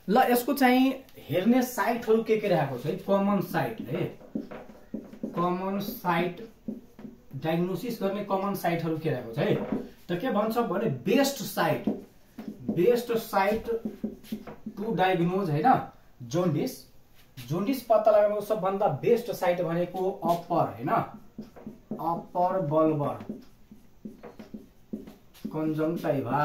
ल यसको चाहिँ हेर्ने साइटहरू के के राखेको छ है? कमन साइट है। कमन साइट डायग्नोसिस गर्ने कमन साइटहरू के राखेको छ है? त के भन्छ भने best site best site to diagnose होइन? जोन्डिस जोन्डिस पत्ता लगाउनु सबभन्दा बेस्ट साइट भनेको अप्पर होइन? Upper bulbar conjunctiva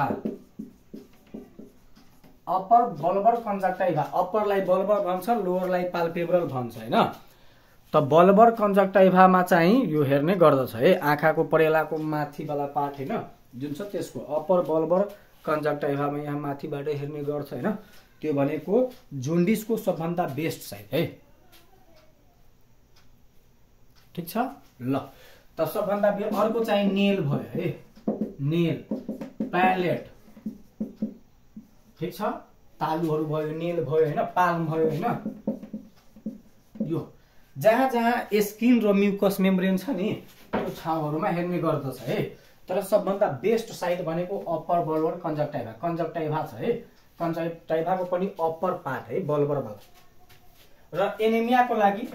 upper bulbar conjunctiva अप्परलाई bulbar भन्छ लोवरलाई पाल्पेब्रल भन्छ होइन? त बल्बर कन्जक्टाइभामा चाहिँ यो हेर्ने गर्दछ। है आँखाको परेलाको माथिवाला पार्ट होइन जुन छ त्यसको अप्पर बल्बर कन्जक्टाइभामा यहाँ माथिबाट हेर्ने गर्छ होइन। त्यो भनेको जोन्डिसको सबभन्दा बेस्ट साइड है। ठिक छ? ल त सबभन्दा अर्को चाहिँ नेल भयो है। Nail palate. ठिक छ? तालुहरू भयो नेल भयो होइन पाल्म भयो होइन। जहाँ जहाँ स्किन र म्युकस मेम्ब्रेन छ नि त्यो ठाउँहरूमा हेर्ने गर्दछ है। तर सबभन्दा बेस्ट साइड भनेको अप्पर बल्बर कन्जक्टाइभा कन्जक्टाइभा छ है। कन्जक्टाइभाको पनि अप्पर पार्ट है बल्बर भाग र एनेमियाको लागि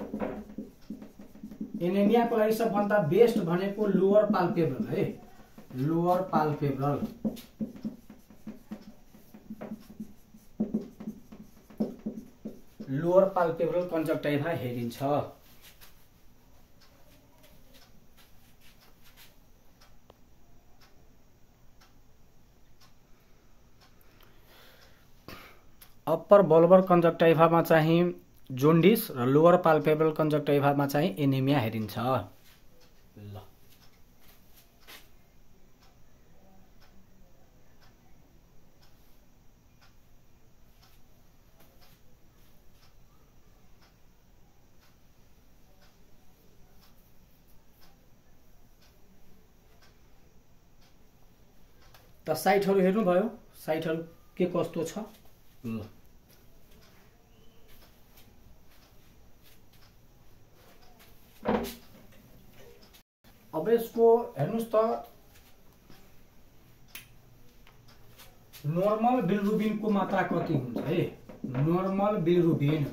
एनेमियाको लागि सबभन्दा बेस्ट भनेको लोवर पाल्पेब्रल है। Lower palpebral lower palpebral conjunctiva हेरिन्छ। अप्पर बल्बर कन्जक्टाइभामा चाहिँ जोन्डिस र लोअर पाल्पेब्रल कन्जक्टाइभामा चाहिँ एनिमिया हेरिन्छ। ल। साइटहरू हेर्नुभयो। साइटहरू के कस्तो छ? ल। अब यसको हेर्नुहोस् त। नर्मल बिलरुबिनको मात्रा कति हुन्छ है? Normal bilirubin.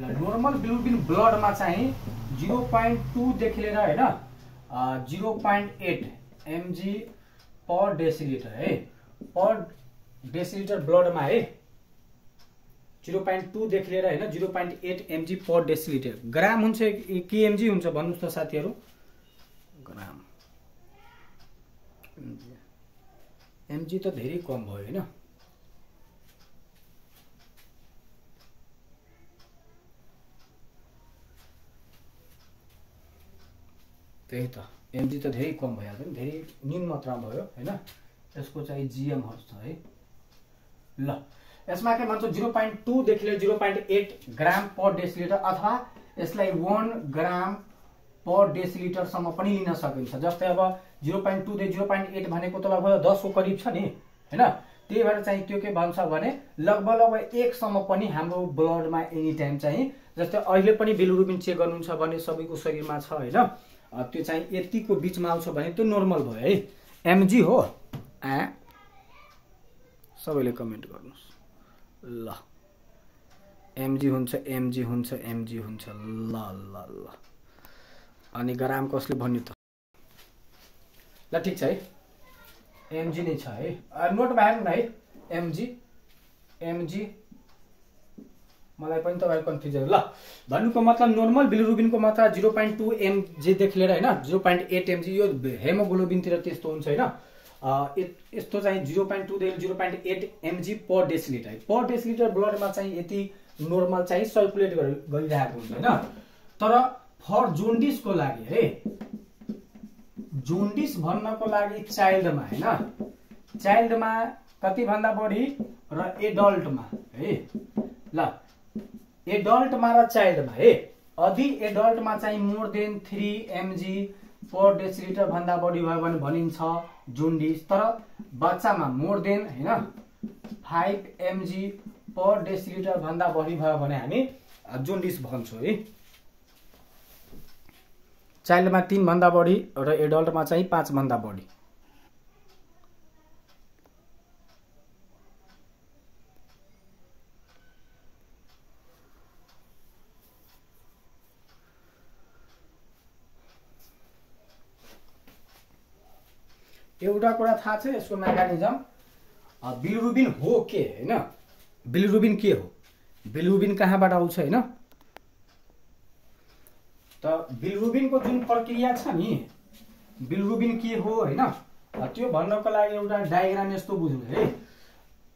नर्मल बिलरुबिन ब्लडमा चाहिँ जिरो पोइन्ट टूदेखि लिएर होइन? Zero point eight mg per decilitre है? पर डेसिलिटर ब्लडमा है? जिरो पोइन्ट टूदेखि लिएर होइन zero point eight mg per decilitre. Gram हुन्छ के एमजी हुन्छ भन्नुहोस् त साथीहरू? ग्राम। एमजी त धेरै कम भयो होइन? त्यही त। एमजी त धेरै कम भइहाल्छ नि धेरै न्यून मात्रामा भयो होइन? यसको चाहिँ जिएमहरू छ है? ल यसमा के भन्छ जिरो पोइन्ट टूदेखि लिएर zero point eight gram per decilitre अथवा यसलाई वान ग्राम पर डेसिलिटरसम्म पनि लिन सकिन्छ। जस्तै अब जिरो पोइन्ट टूदेखि जिरो पोइन्ट एट भनेको त लगभग दसको करिब छ नि होइन? त्यही भएर चाहिँ त्यो के भन्छ भने लगभग लगभग एकसम्म पनि हाम्रो ब्लडमा एनी टाइम चाहिँ जस्तै अहिले पनि बिलुरुबिन चेक गर्नुहुन्छ भने सबैको शरीरमा छ होइन? त्यो चाहिँ यतिको बिचमा आउँछ भने त्यो नर्मल भयो है। एमजी हो। ए सबैले कमेन्ट गर्नुहोस्। ल। एमजी हुन्छ एमजी हुन्छ एमजी हुन्छ। ल ल ल। अनि ग्राम कसले भन्यो त? ल ठिक छ है। एमजी नै छ है। नोटमा हेर्नु न है। एमजी एमजी मलाई पनि तपाईँको कन्फ्युजन ल भन्नुको मतलब नर्मल बिलिरुबिनको मात्रा जिरो पोइन्ट टू एमजीदेखि लिएर होइन जिरो पोइन्ट एट एमजी यो हेमोग्लोबिनतिर त्यस्तो हुन्छ होइन। यस्तो चाहिँ zero point टूदेखि zero point eight mg per decilitre per decilitre ब्लडमा चाहिँ यति नर्मल चाहिँ सर्कुलेट गरिरहेको हुन्छ होइन। तर फर जोन्डिसको लागि है जोन्डिस भन्नको लागि चाइल्डमा होइन चाइल्डमा कतिभन्दा बढी र एडल्टमा है ल। एडल्टमा र चाइल्डमा है। अघि एडल्टमा चाहिँ more than three mg per decilitre भन्दा बढी भयो भने भनिन्छ जुन्डिस तर बच्चामा मोर देन होइन फाइभ एमजी पर डेसिलिटर भन्दा बढी भयो भने हामी जुन्डिस भन्छौँ है। चाइल्डमा तिनभन्दा बढी र एडल्टमा चाहिँ पाँचभन्दा बढी। एउटा कुरा थाहा छ यसको मेकानिजम? बिलरुबिन हो के होइन? बिलरुबिन के हो? बिलरुबिन कहाँबाट आउँछ होइन? त बिलरुबिनको जुन प्रक्रिया छ नि बिलरुबिन के हो होइन? त्यो भन्नको लागि एउटा डायग्राम यस्तो बुझ्नु है।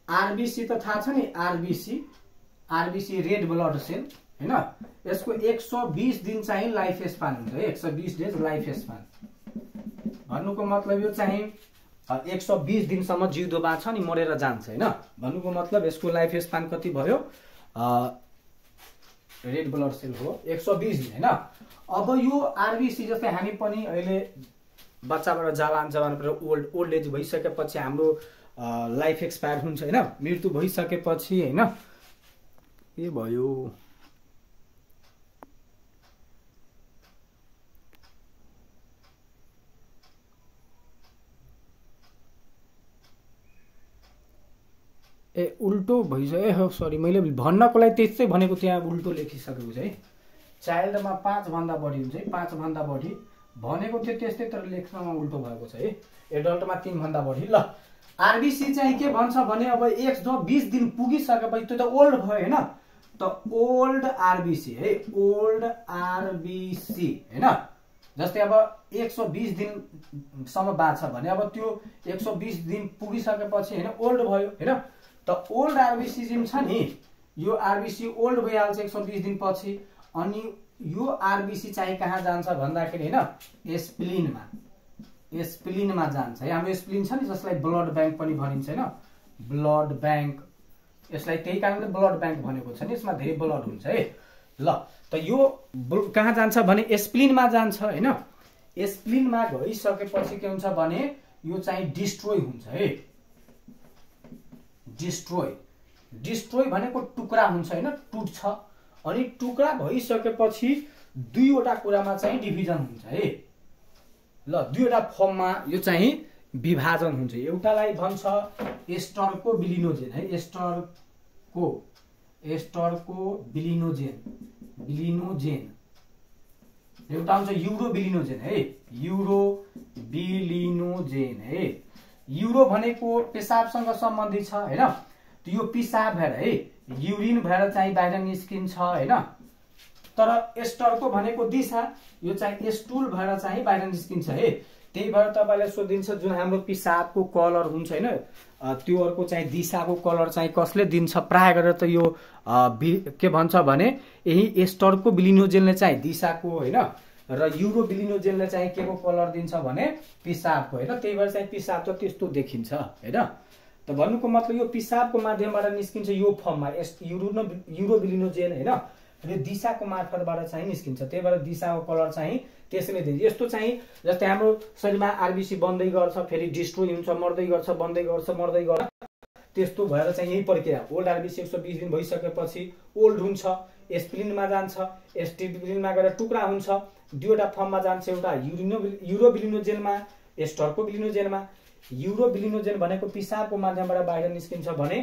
आरबिसी त थाहा छ नि RBC. RBC red blood cell होइन? यसको एक सौ बिस दिन चाहिँ लाइफ स्पान हुन्छ है एक सौ बिस डेज लाइफ स्पान। भन्नुको मतलब यो चाहिँ एक सौ बिस दिनसम्म जिउँदो बाँच्छ नि मरेर जान्छ होइन? भन्नुको मतलब यसको लाइफ स्पान कति भयो? रेड ब्लड सेल हो एक सौ बिस दिन होइन? अब यो आरबिसी जस्तै हामी पनि अहिले बच्चाबाट जवान जवानबाट ओल्ड ओल्ड एज भइसकेपछि हाम्रो लाइफ एक्सपायर हुन्छ होइन? मृत्यु भइसकेपछि होइन? के भयो? ए उल्टो भइसक्यो। ए सरी मैले भन्नको लागि त्यस्तै भनेको त्यहाँ उल्टो लेखिसकेको छ है। चाइल्डमा पाँचभन्दा बढी हुन्छ है। पाँचभन्दा बढी भनेको थियो त्यस्तै तर लेख्नमा उल्टो भएको छ है। एडल्टमा तिनभन्दा बढी। ल आरबिसी चाहिँ के भन्छ भने अब एक सौ बिस दिन पुगिसकेपछि त्यो त ओल्ड भयो होइन? त ओल्ड आरबिसी है। ओल्ड आरबिसी होइन? जस्तै अब एक सौ बिस दिनसम्म बाँच्छ भने अब त्यो एक सौ बिस दिन पुगिसकेपछि होइन ओल्ड भयो होइन? त ओल्ड आरबिसी जुन छ नि यो आरबिसी ओल्ड भइहाल्छ एक सौ बिस दिनपछि अनि यो आरबिसी चाहिँ कहाँ जान्छ भन्दाखेरि होइन एस्प्लिनमा। एस्प्लिनमा जान्छ। है हाम्रो एस्प्लिन छ नि जसलाई ब्लड ब्याङ्क पनि भनिन्छ होइन। ब्लड ब्याङ्क यसलाई त्यही कारणले ब्लड ब्याङ्क भनेको छ नि यसमा धेरै ब्लड हुन्छ है। ल त यो कहाँ जान्छ भने एस्प्लिनमा जान्छ होइन। एस्प्लिनमा गइसकेपछि के हुन्छ भने यो चाहिँ डिस्ट्रोय हुन्छ है। डिस्ट्रोय डिस्ट्रोय भनेको टुक्रा हुन्छ होइन टुट्छ। अनि टुक्रा भइसकेपछि दुईवटा कुरामा चाहिँ डिभिजन हुन्छ है। ल दुईवटा फर्ममा यो चाहिँ विभाजन हुन्छ। एउटालाई भन्छ एस्टरको बिलिनोजेन है। एस्टरको एस्टरको बिलिनोजेन बिलिनोजेन। एउटा हुन्छ युरो बिलिनोजेन है। युरो बिलिनोजेन है। युरो भनेको पेसाबसँग सम्बन्धित छ होइन? यो पिसाब भएर है युरिन भएर चाहिँ बाहिर निस्किन्छ होइन? तर एस्टरको भनेको दिशा यो चाहिँ एस्टुल भएर चाहिँ बाहिर निस्किन्छ है? त्यही भएर तपाईँलाई सोधिन्छ जुन हाम्रो पिसाबको कलर हुन्छ होइन? त्योहरूको चाहिँ दिशाको कलर चाहिँ कसले दिन्छ? प्राय गरेर त यो के भन्छ भने यही एस्टरको बिलिनोजेलले चाहिँ दिशाको होइन? र युरोबिलिनोजेनले चाहिँ के को कलर दिन्छ भने पिसाबको होइन? त्यही भएर चाहिँ पिसाब त त्यस्तो देखिन्छ होइन? त भन्नुको मतलब यो पिसाबको माध्यमबाट निस्किन्छ यो फर्ममा यस युरो युरोबिलिनोजेन होइन? यो दिशाको मार्फतबाट चाहिँ निस्किन्छ त्यही भएर दिशाको कलर चाहिँ त्यसरी दिन्छ। यस्तो चाहिँ जस्तै हाम्रो शरीरमा आरबिसी बन्दै गर्छ फेरि डिस्ट्रोय हुन्छ मर्दै गर्छ बन्दै गर्छ मर्दै गर्छ। त्यस्तो भएर चाहिँ यही प्रक्रिया। ओल्ड आरबिसी एक सौ बिस दिन भइसकेपछि ओल्ड हुन्छ एस्प्लिनमा जान्छ एस्टिप्लिनमा गएर टुक्रा हुन्छ दुईवटा फर्ममा जान्छ एउटा युरिनो युरोबिलिनोजेनमा एस्टरको बिलिनोजेनमा युरोबिलिनोजेन भनेको पिसाबको माध्यमबाट बाहिर निस्किन्छ भने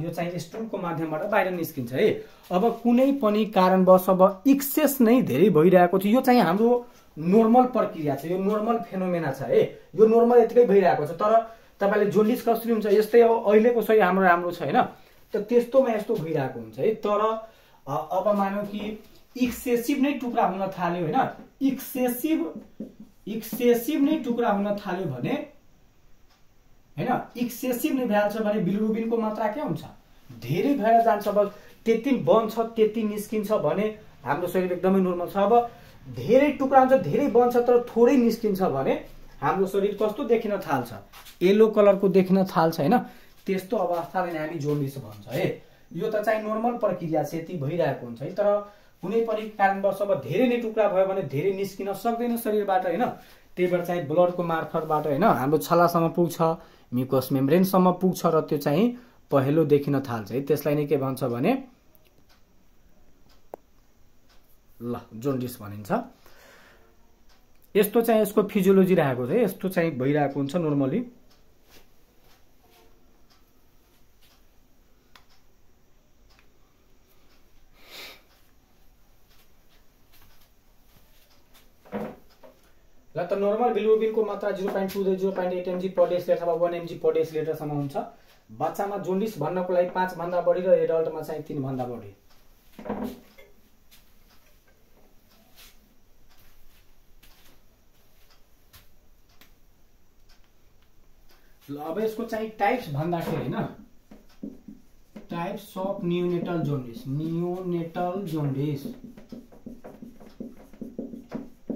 यो चाहिँ स्टोनको माध्यमबाट बाहिर निस्किन्छ है। अब कुनै पनि कारणवश अब एक्सेस नै धेरै भइरहेको छ। यो चाहिँ हाम्रो नर्मल प्रक्रिया छ। यो नर्मल फेनोमेना छ है। यो नर्मल यतिकै भइरहेको छ। तर तपाईँले जोलिस कसरी हुन्छ यस्तै अब अहिलेको सही हाम्रो राम्रो छ होइन त त्यस्तोमा यस्तो भइरहेको हुन्छ है। तर अब मानौँ कि इक्सेसिभ नै टुक्रा हुन थाल्यो होइन? इक्सेसिभ इक्सेसिभ नै टुक्रा हुन थाल्यो भने होइन? इक्सेसिभ नै भइहाल्छ भने बिलिरुबिनको मात्रा के हुन्छ? धेरै भएर जान्छ अब त्यति बन्छ त्यति निस्किन्छ भने हाम्रो शरीर एकदमै नर्मल छ। अब धेरै टुक्रा हुन्छ धेरै बन्छ तर थोरै निस्किन्छ भने हाम्रो शरीर कस्तो देखिन थाल्छ? येलो कलरको देखिन थाल्छ होइन? त्यस्तो अवस्थालाई हामी जोन्डिस भन्छ है? यो त चाहिँ नर्मल प्रक्रिया छ यति भइरहेको हुन्छ है? तर कुनै पनि कारणवश अब धेरै नै टुक्रा भयो भने धेरै निस्किन सक्दैन शरीरबाट होइन? त्यही भएर चाहिँ ब्लडको मार्फतबाट होइन हाम्रो छलासम्म पुग्छ म्युकस मेम्ब्रेनसम्म पुग्छ र त्यो चाहिँ पहेँलो देखिन थाल्छ। है त्यसलाई नै के भन्छ भने ल जोन्डिस भनिन्छ। यस्तो चाहिँ यसको फिजियोलोजी राखेको छ यस्तो चाहिँ भइरहेको हुन्छ नर्मली ल त नर्मल बिलिरुबिनको मात्रा zero point टूदेखि zero point eight mg per डेस अथवा वान एमजी पर डेस लिटरसम्म हुन्छ। बच्चामा जोन्डिस भन्नको लागि पाँचभन्दा बढी र एडल्टमा चाहिँ तिनभन्दा बढी। ल अब यसको चाहिँ टाइप्स भन्दाखेरि होइन। Types of neonatal jaundice neonatal jaundice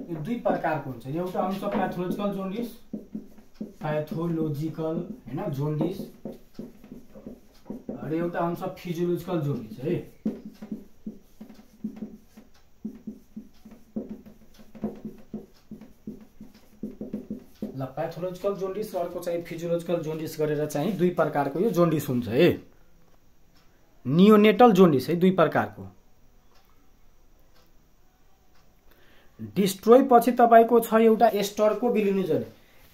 दुई प्रकारको हुन्छ। एउटा हुन्छ प्याथोलोजिकल जोन्डिस प्याथोलोजिकल होइन जोन्डिस र एउटा हुन्छ फिजियोलोजिकल जोन्डिस है। ल प्याथोलोजिकल जोन्डिस अर्को चाहिँ फिजियोलोजिकल जोन्डिस गरेर चाहिँ दुई प्रकारको यो जोन्डिस हुन्छ है। नियोनेटल जोन्डिस है दुई प्रकारको। डिस्ट्रोय पछि तपाईँको छ एउटा एस्टरको बिलिनोजेन।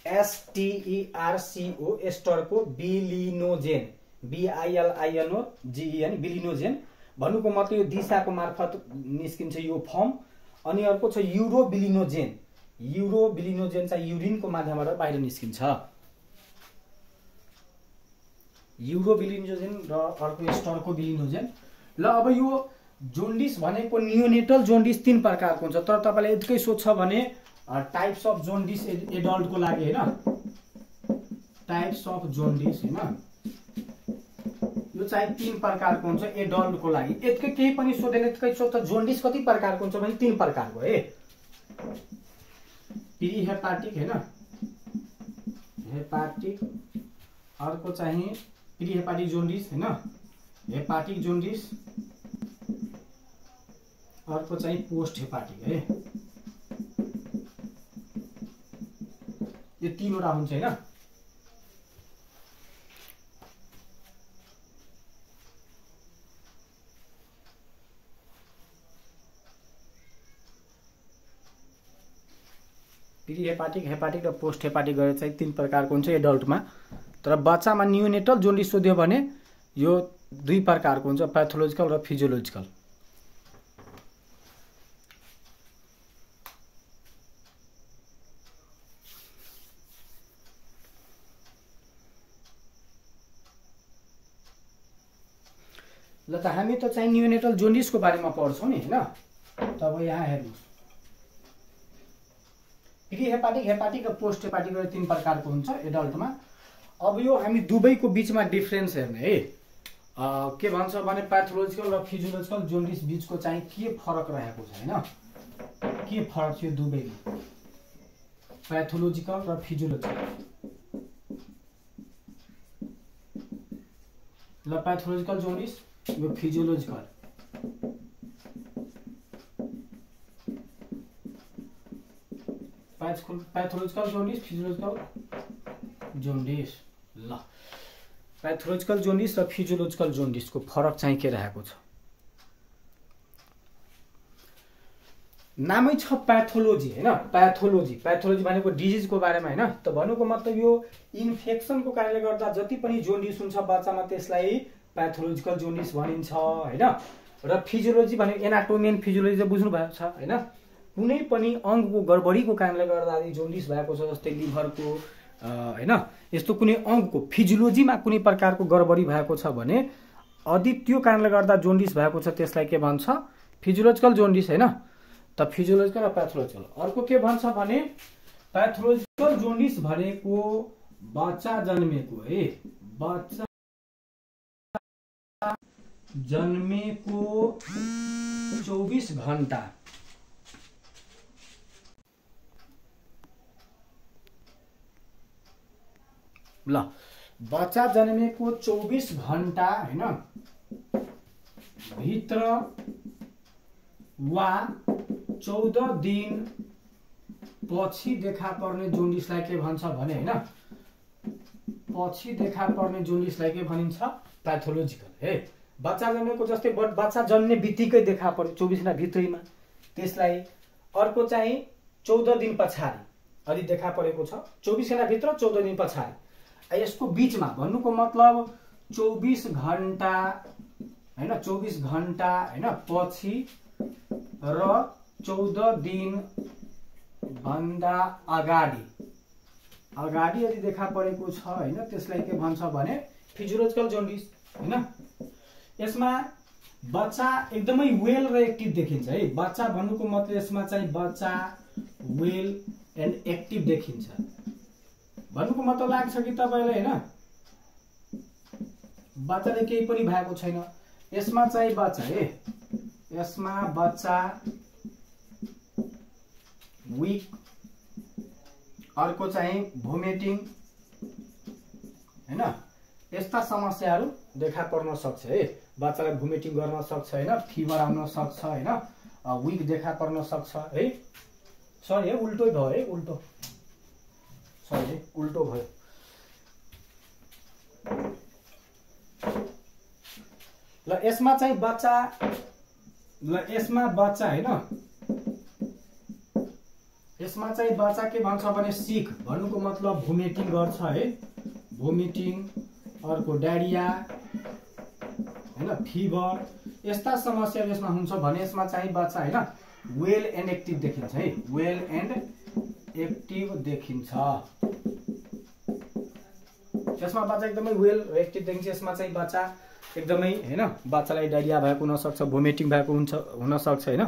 एसटिइआरसिओ एस्टरको बिलिनोजेन। बिआइएलआइएनओ जिइएन बिलिनोजेन। भन्नुको मतलब यो दिशाको मार्फत निस्किन्छ यो फर्म। अनि अर्को छ युरोबिलिनोजेन। युरोबिलिनोजेन चाहिँ युरिनको माध्यमबाट बाहिर निस्किन्छ। युरोबिलिनोजेन र अर्को स्टरको बिलिनोजेन। ल अब यो जोन्डिस भनेको नियोनेटल जोन्डिस तिन प्रकारको हुन्छ। तर तपाईँलाई यतिकै सोध्छ भने टाइप्स अफ जोन्डिस एडल्टको लागि होइन? टाइप्स अफ जोन्डिस होइन? यो चाहिँ तिन प्रकारको हुन्छ एडल्टको लागि। यतिकै केही पनि सोधेन यतिकै सोध्छ जोन्डिस कति प्रकारको हुन्छ भने तिन प्रकारको है? प्रिहेपाटिक होइन? हेपाटिक अर्को चाहिँ प्रिहेपाटिक जोन्डिस होइन? हेपाटिक जोन्डिस अर्को चाहिँ पोस्ट हेपाटिक है। यो तिनवटा हुन्छ होइन। हेपाटिक हेपाटिक र पोस्ट हेपाटिक गरेर चाहिँ तिन प्रकारको हुन्छ एडल्टमा तर बच्चामा न्युनेटल जोन्डिस सोध्यो भने यो दुई प्रकारको हुन्छ प्याथोलोजिकल र फिजियोलोजिकल त हामी त चाहिँ न्युनेटल जोन्डिसको बारेमा पढ्छौँ नि होइन? तब यहाँ हेर्नुहोस्। प्रि हेपाटिक हेपाटिक र पोस्ट हेपाटिक तिन प्रकारको हुन्छ एडल्टमा अब यो हामी दुवैको बिचमा डिफ्रेन्स हेर्ने है। के भन्छ भने प्याथोलोजिकल र फिजियोलोजिकल जोन्डिस बिचको चाहिँ के फरक रहेको छ होइन? के फरक छ यो प्याथोलोजिकल र फिजियोलोजिकल ल प्याथोलोजिकल जोन्डिस यो physiological pathological jaundice physiological jaundice ल प्याथोलोजिकल जोन्डिस र फिजियोलोजिकल जोन्डिसको फरक चाहिँ के रहेको छ? नामै छ प्याथोलोजी होइन? प्याथोलोजी प्याथोलोजी भनेको डिजिजको बारेमा होइन? त भन्नुको मतलब यो इन्फेक्सनको कारणले गर्दा जति पनि जोन्डिस हुन्छ बच्चामा त्यसलाई प्याथोलोजिकल जोन्डिस भनिन्छ होइन? र फिजियोलोजी भनेको एनाटोमी एन्ड फिजियोलोजी चाहिँ बुझ्नु भएको छ होइन? कुनै पनि अङ्गको गडबडीको कारणले गर्दा जोन्डिस भएको छ जस्तै लिभरको होइन? यस्तो कुनै अङ्गको फिजियोलोजीमा कुनै प्रकारको गडबडी भएको छ भने यदि त्यो कारणले गर्दा जोन्डिस भएको छ त्यसलाई के भन्छ? फिजियोलोजिकल जोन्डिस होइन? त फिजियोलोजिकल र प्याथोलोजिकल अर्को के भन्छ भने प्याथोलोजिकल जोन्डिस भनेको बच्चा जन्मेको है। बच्चा जन्मेको चौबिस घन्टा। ल बच्चा जन्मेको चौबिस घन्टा होइन? भित्र वा चौध दिन पछि देखा पर्ने जोन्डिसलाई के भन्छ भने होइन? पछि देखा पर्ने जोन्डिसलाई के भनिन्छ? प्याथोलोजिकल है बच्चा जन्मेको जस्तै ब- बच्चा जन्ने बित्तिकै देखा पर्यो चौबिस भित्रैमा। त्यसलाई अर्को चाहिँ चौध दिन पछाडि यदि देखा परेको छ। चौबिस घन्टाभित्र चौध दिन पछाडि। यसको बिचमा भन्नुको मतलब चौबिस घन्टा होइन चौबिस घन्टा होइन पछि र चौध दिन भन्दा अगाडि। अगाडि यदि देखा परेको छ होइन त्यसलाई के भन्छ भने फिजियोलोजिकल जोन्डिस। होइन? यसमा बच्चा एकदमै वेल र एक्टिभ देखिन्छ है? बच्चा भन्नुको मतलब यसमा चाहिँ बच्चा वेल एन्ड एक्टिभ देखिन्छ। भन्नुको मतलब लाग्छ कि तपाईँलाई होइन? बच्चाले केही पनि भएको छैन। यसमा चाहिँ बच्चा है? यसमा बच्चा विक अर्को चाहिँ भोमिटिङ होइन? यस्ता समस्याहरू देखा पर्न सक्छ है? बच्चालाई भोमिटिङ गर्न सक्छ होइन? फिभर आउन सक्छ होइन? विक देखा पर्न सक्छ है? सरी है उल्टो भयो है? उल्टो। सरी है उल्टो भयो। ल यसमा चाहिँ बच्चा ल यसमा बच्चा होइन? यसमा चाहिँ बच्चा के भन्छ भने सिक भन्नुको मतलब भोमिटिङ गर्छ है? भोमिटिङ अर्को डायरिया होइन फिभर यस्ता समस्याहरू यसमा हुन्छ भने यसमा चाहिँ बच्चा होइन वेल एन्ड एक्टिभ देखिन्छ है वेल एन्ड एक्टिभ देखिन्छ। यसमा बच्चा एकदमै वेल एक्टिभ देखिन्छ यसमा चाहिँ बच्चा एकदमै होइन बच्चालाई डायरिया भएको हुनसक्छ भोमिटिङ भएको हुन्छ हुनसक्छ होइन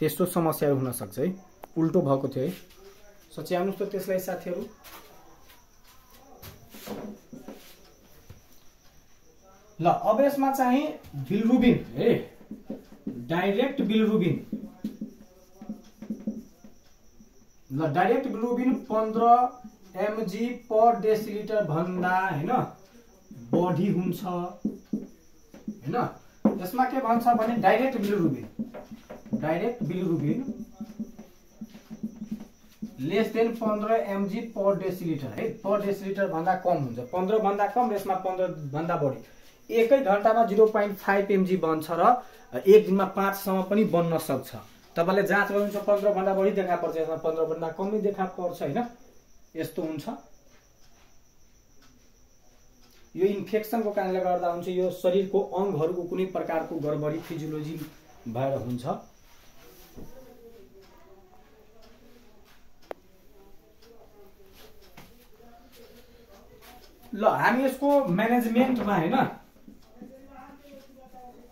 त्यस्तो समस्याहरू हुनसक्छ है। उल्टो भएको थियो है। सच्याउनुहोस् त त्यसलाई साथीहरू। ल अब यसमा चाहिँ बिलरुबिन है? Direct bilirubin. ल डाइरेक्ट बिलरुबिन पन्ध्र एमजी पर डेसिलिटर भन्दा होइन बढी हुन्छ। होइन? यसमा के भन्छ भने direct bilirubin. Direct bilirubin less than पन्ध्र एमजी पर डेसिलिटर है? पर डेसिलिटर भन्दा कम हुन्छ। पन्ध्र भन्दा कम यसमा पन्ध्र भन्दा बढी। एकै घन्टामा जिरो पोइन्ट फाइभ एमजी बन्छ र एक दिनमा पाँचसम्म पनि बन्न सक्छ। तपाईँले जाँच गर्नुहुन्छ पन्ध्रभन्दा बढी देखा पर्छ यसमा पन्ध्रभन्दा कमै देखा पर्छ होइन? यस्तो हुन्छ। यो इन्फेक्सनको कारणले गर्दा हुन्छ यो शरीरको अङ्गहरूको कुनै प्रकारको गडबडी फिजियोलोजी भएर हुन्छ। ल हामी यसको म्यानेजमेन्टमा होइन?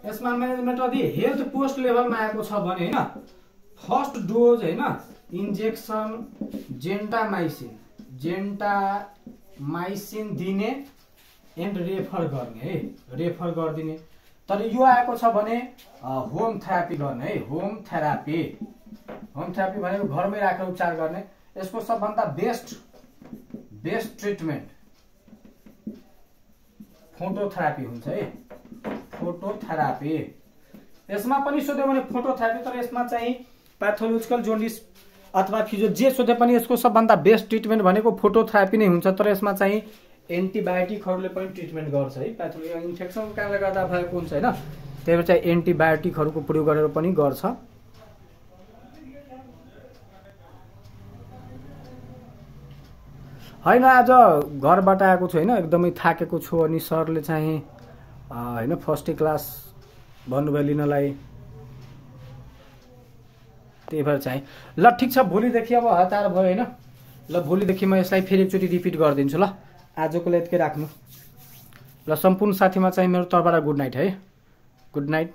यसमा म्यानेजमेन्ट यदि हेल्थ पोस्ट लेभलमा आएको छ भने होइन फर्स्ट डोज होइन इन्जेक्सन जेन्टामाइसिन जेन्टामाइसिन दिने एन्ड रेफर गर्ने है रेफर गरिदिने। तर यो आएको छ भने होम थेरापी गर्ने है होम थेरापी होम थेरापी भनेको घरमै राखेर उपचार गर्ने। यसको सबभन्दा बेस्ट बेस्ट ट्रिटमेन्ट फोटोथेरापी हुन्छ है। फोटोथेरापी। यसमा पनि सोध्यो भने फोटोथेरापी तर यसमा चाहिँ प्याथोलोजिकल जोन्डिस अथवा फिजो जे सोधे पनि यसको सबभन्दा बेस्ट ट्रिटमेन्ट भनेको फोटोथेरापी नै हुन्छ तर यसमा चाहिँ एन्टिबायोटिकहरूले पनि ट्रिटमेन्ट गर्छ है। प्याथोलोजिकल इन्फेक्सनको कारणले गर्दा भएको हुन्छ होइन। त्यही भएर चाहिँ एन्टिबायोटिकहरूको प्रयोग गरेर पनि गर्छ। होइन आज घरबाट आएको छु होइन एकदमै थाकेको छु अनि सरले चाहिँ होइन फर्स्ट क्लास भन्नुभयो लिनलाई। त्यही भएर चाहिँ ल ठिक छ भोलिदेखि अब हतार भयो होइन? ल भोलिदेखि म यसलाई फेरि एकचोटि रिपिट गरिदिन्छु ल? आजको लागि यतिकै राख्नु। ल सम्पूर्ण साथीमा चाहिँ मेरो तर्फबाट गुड नाइट है? Good night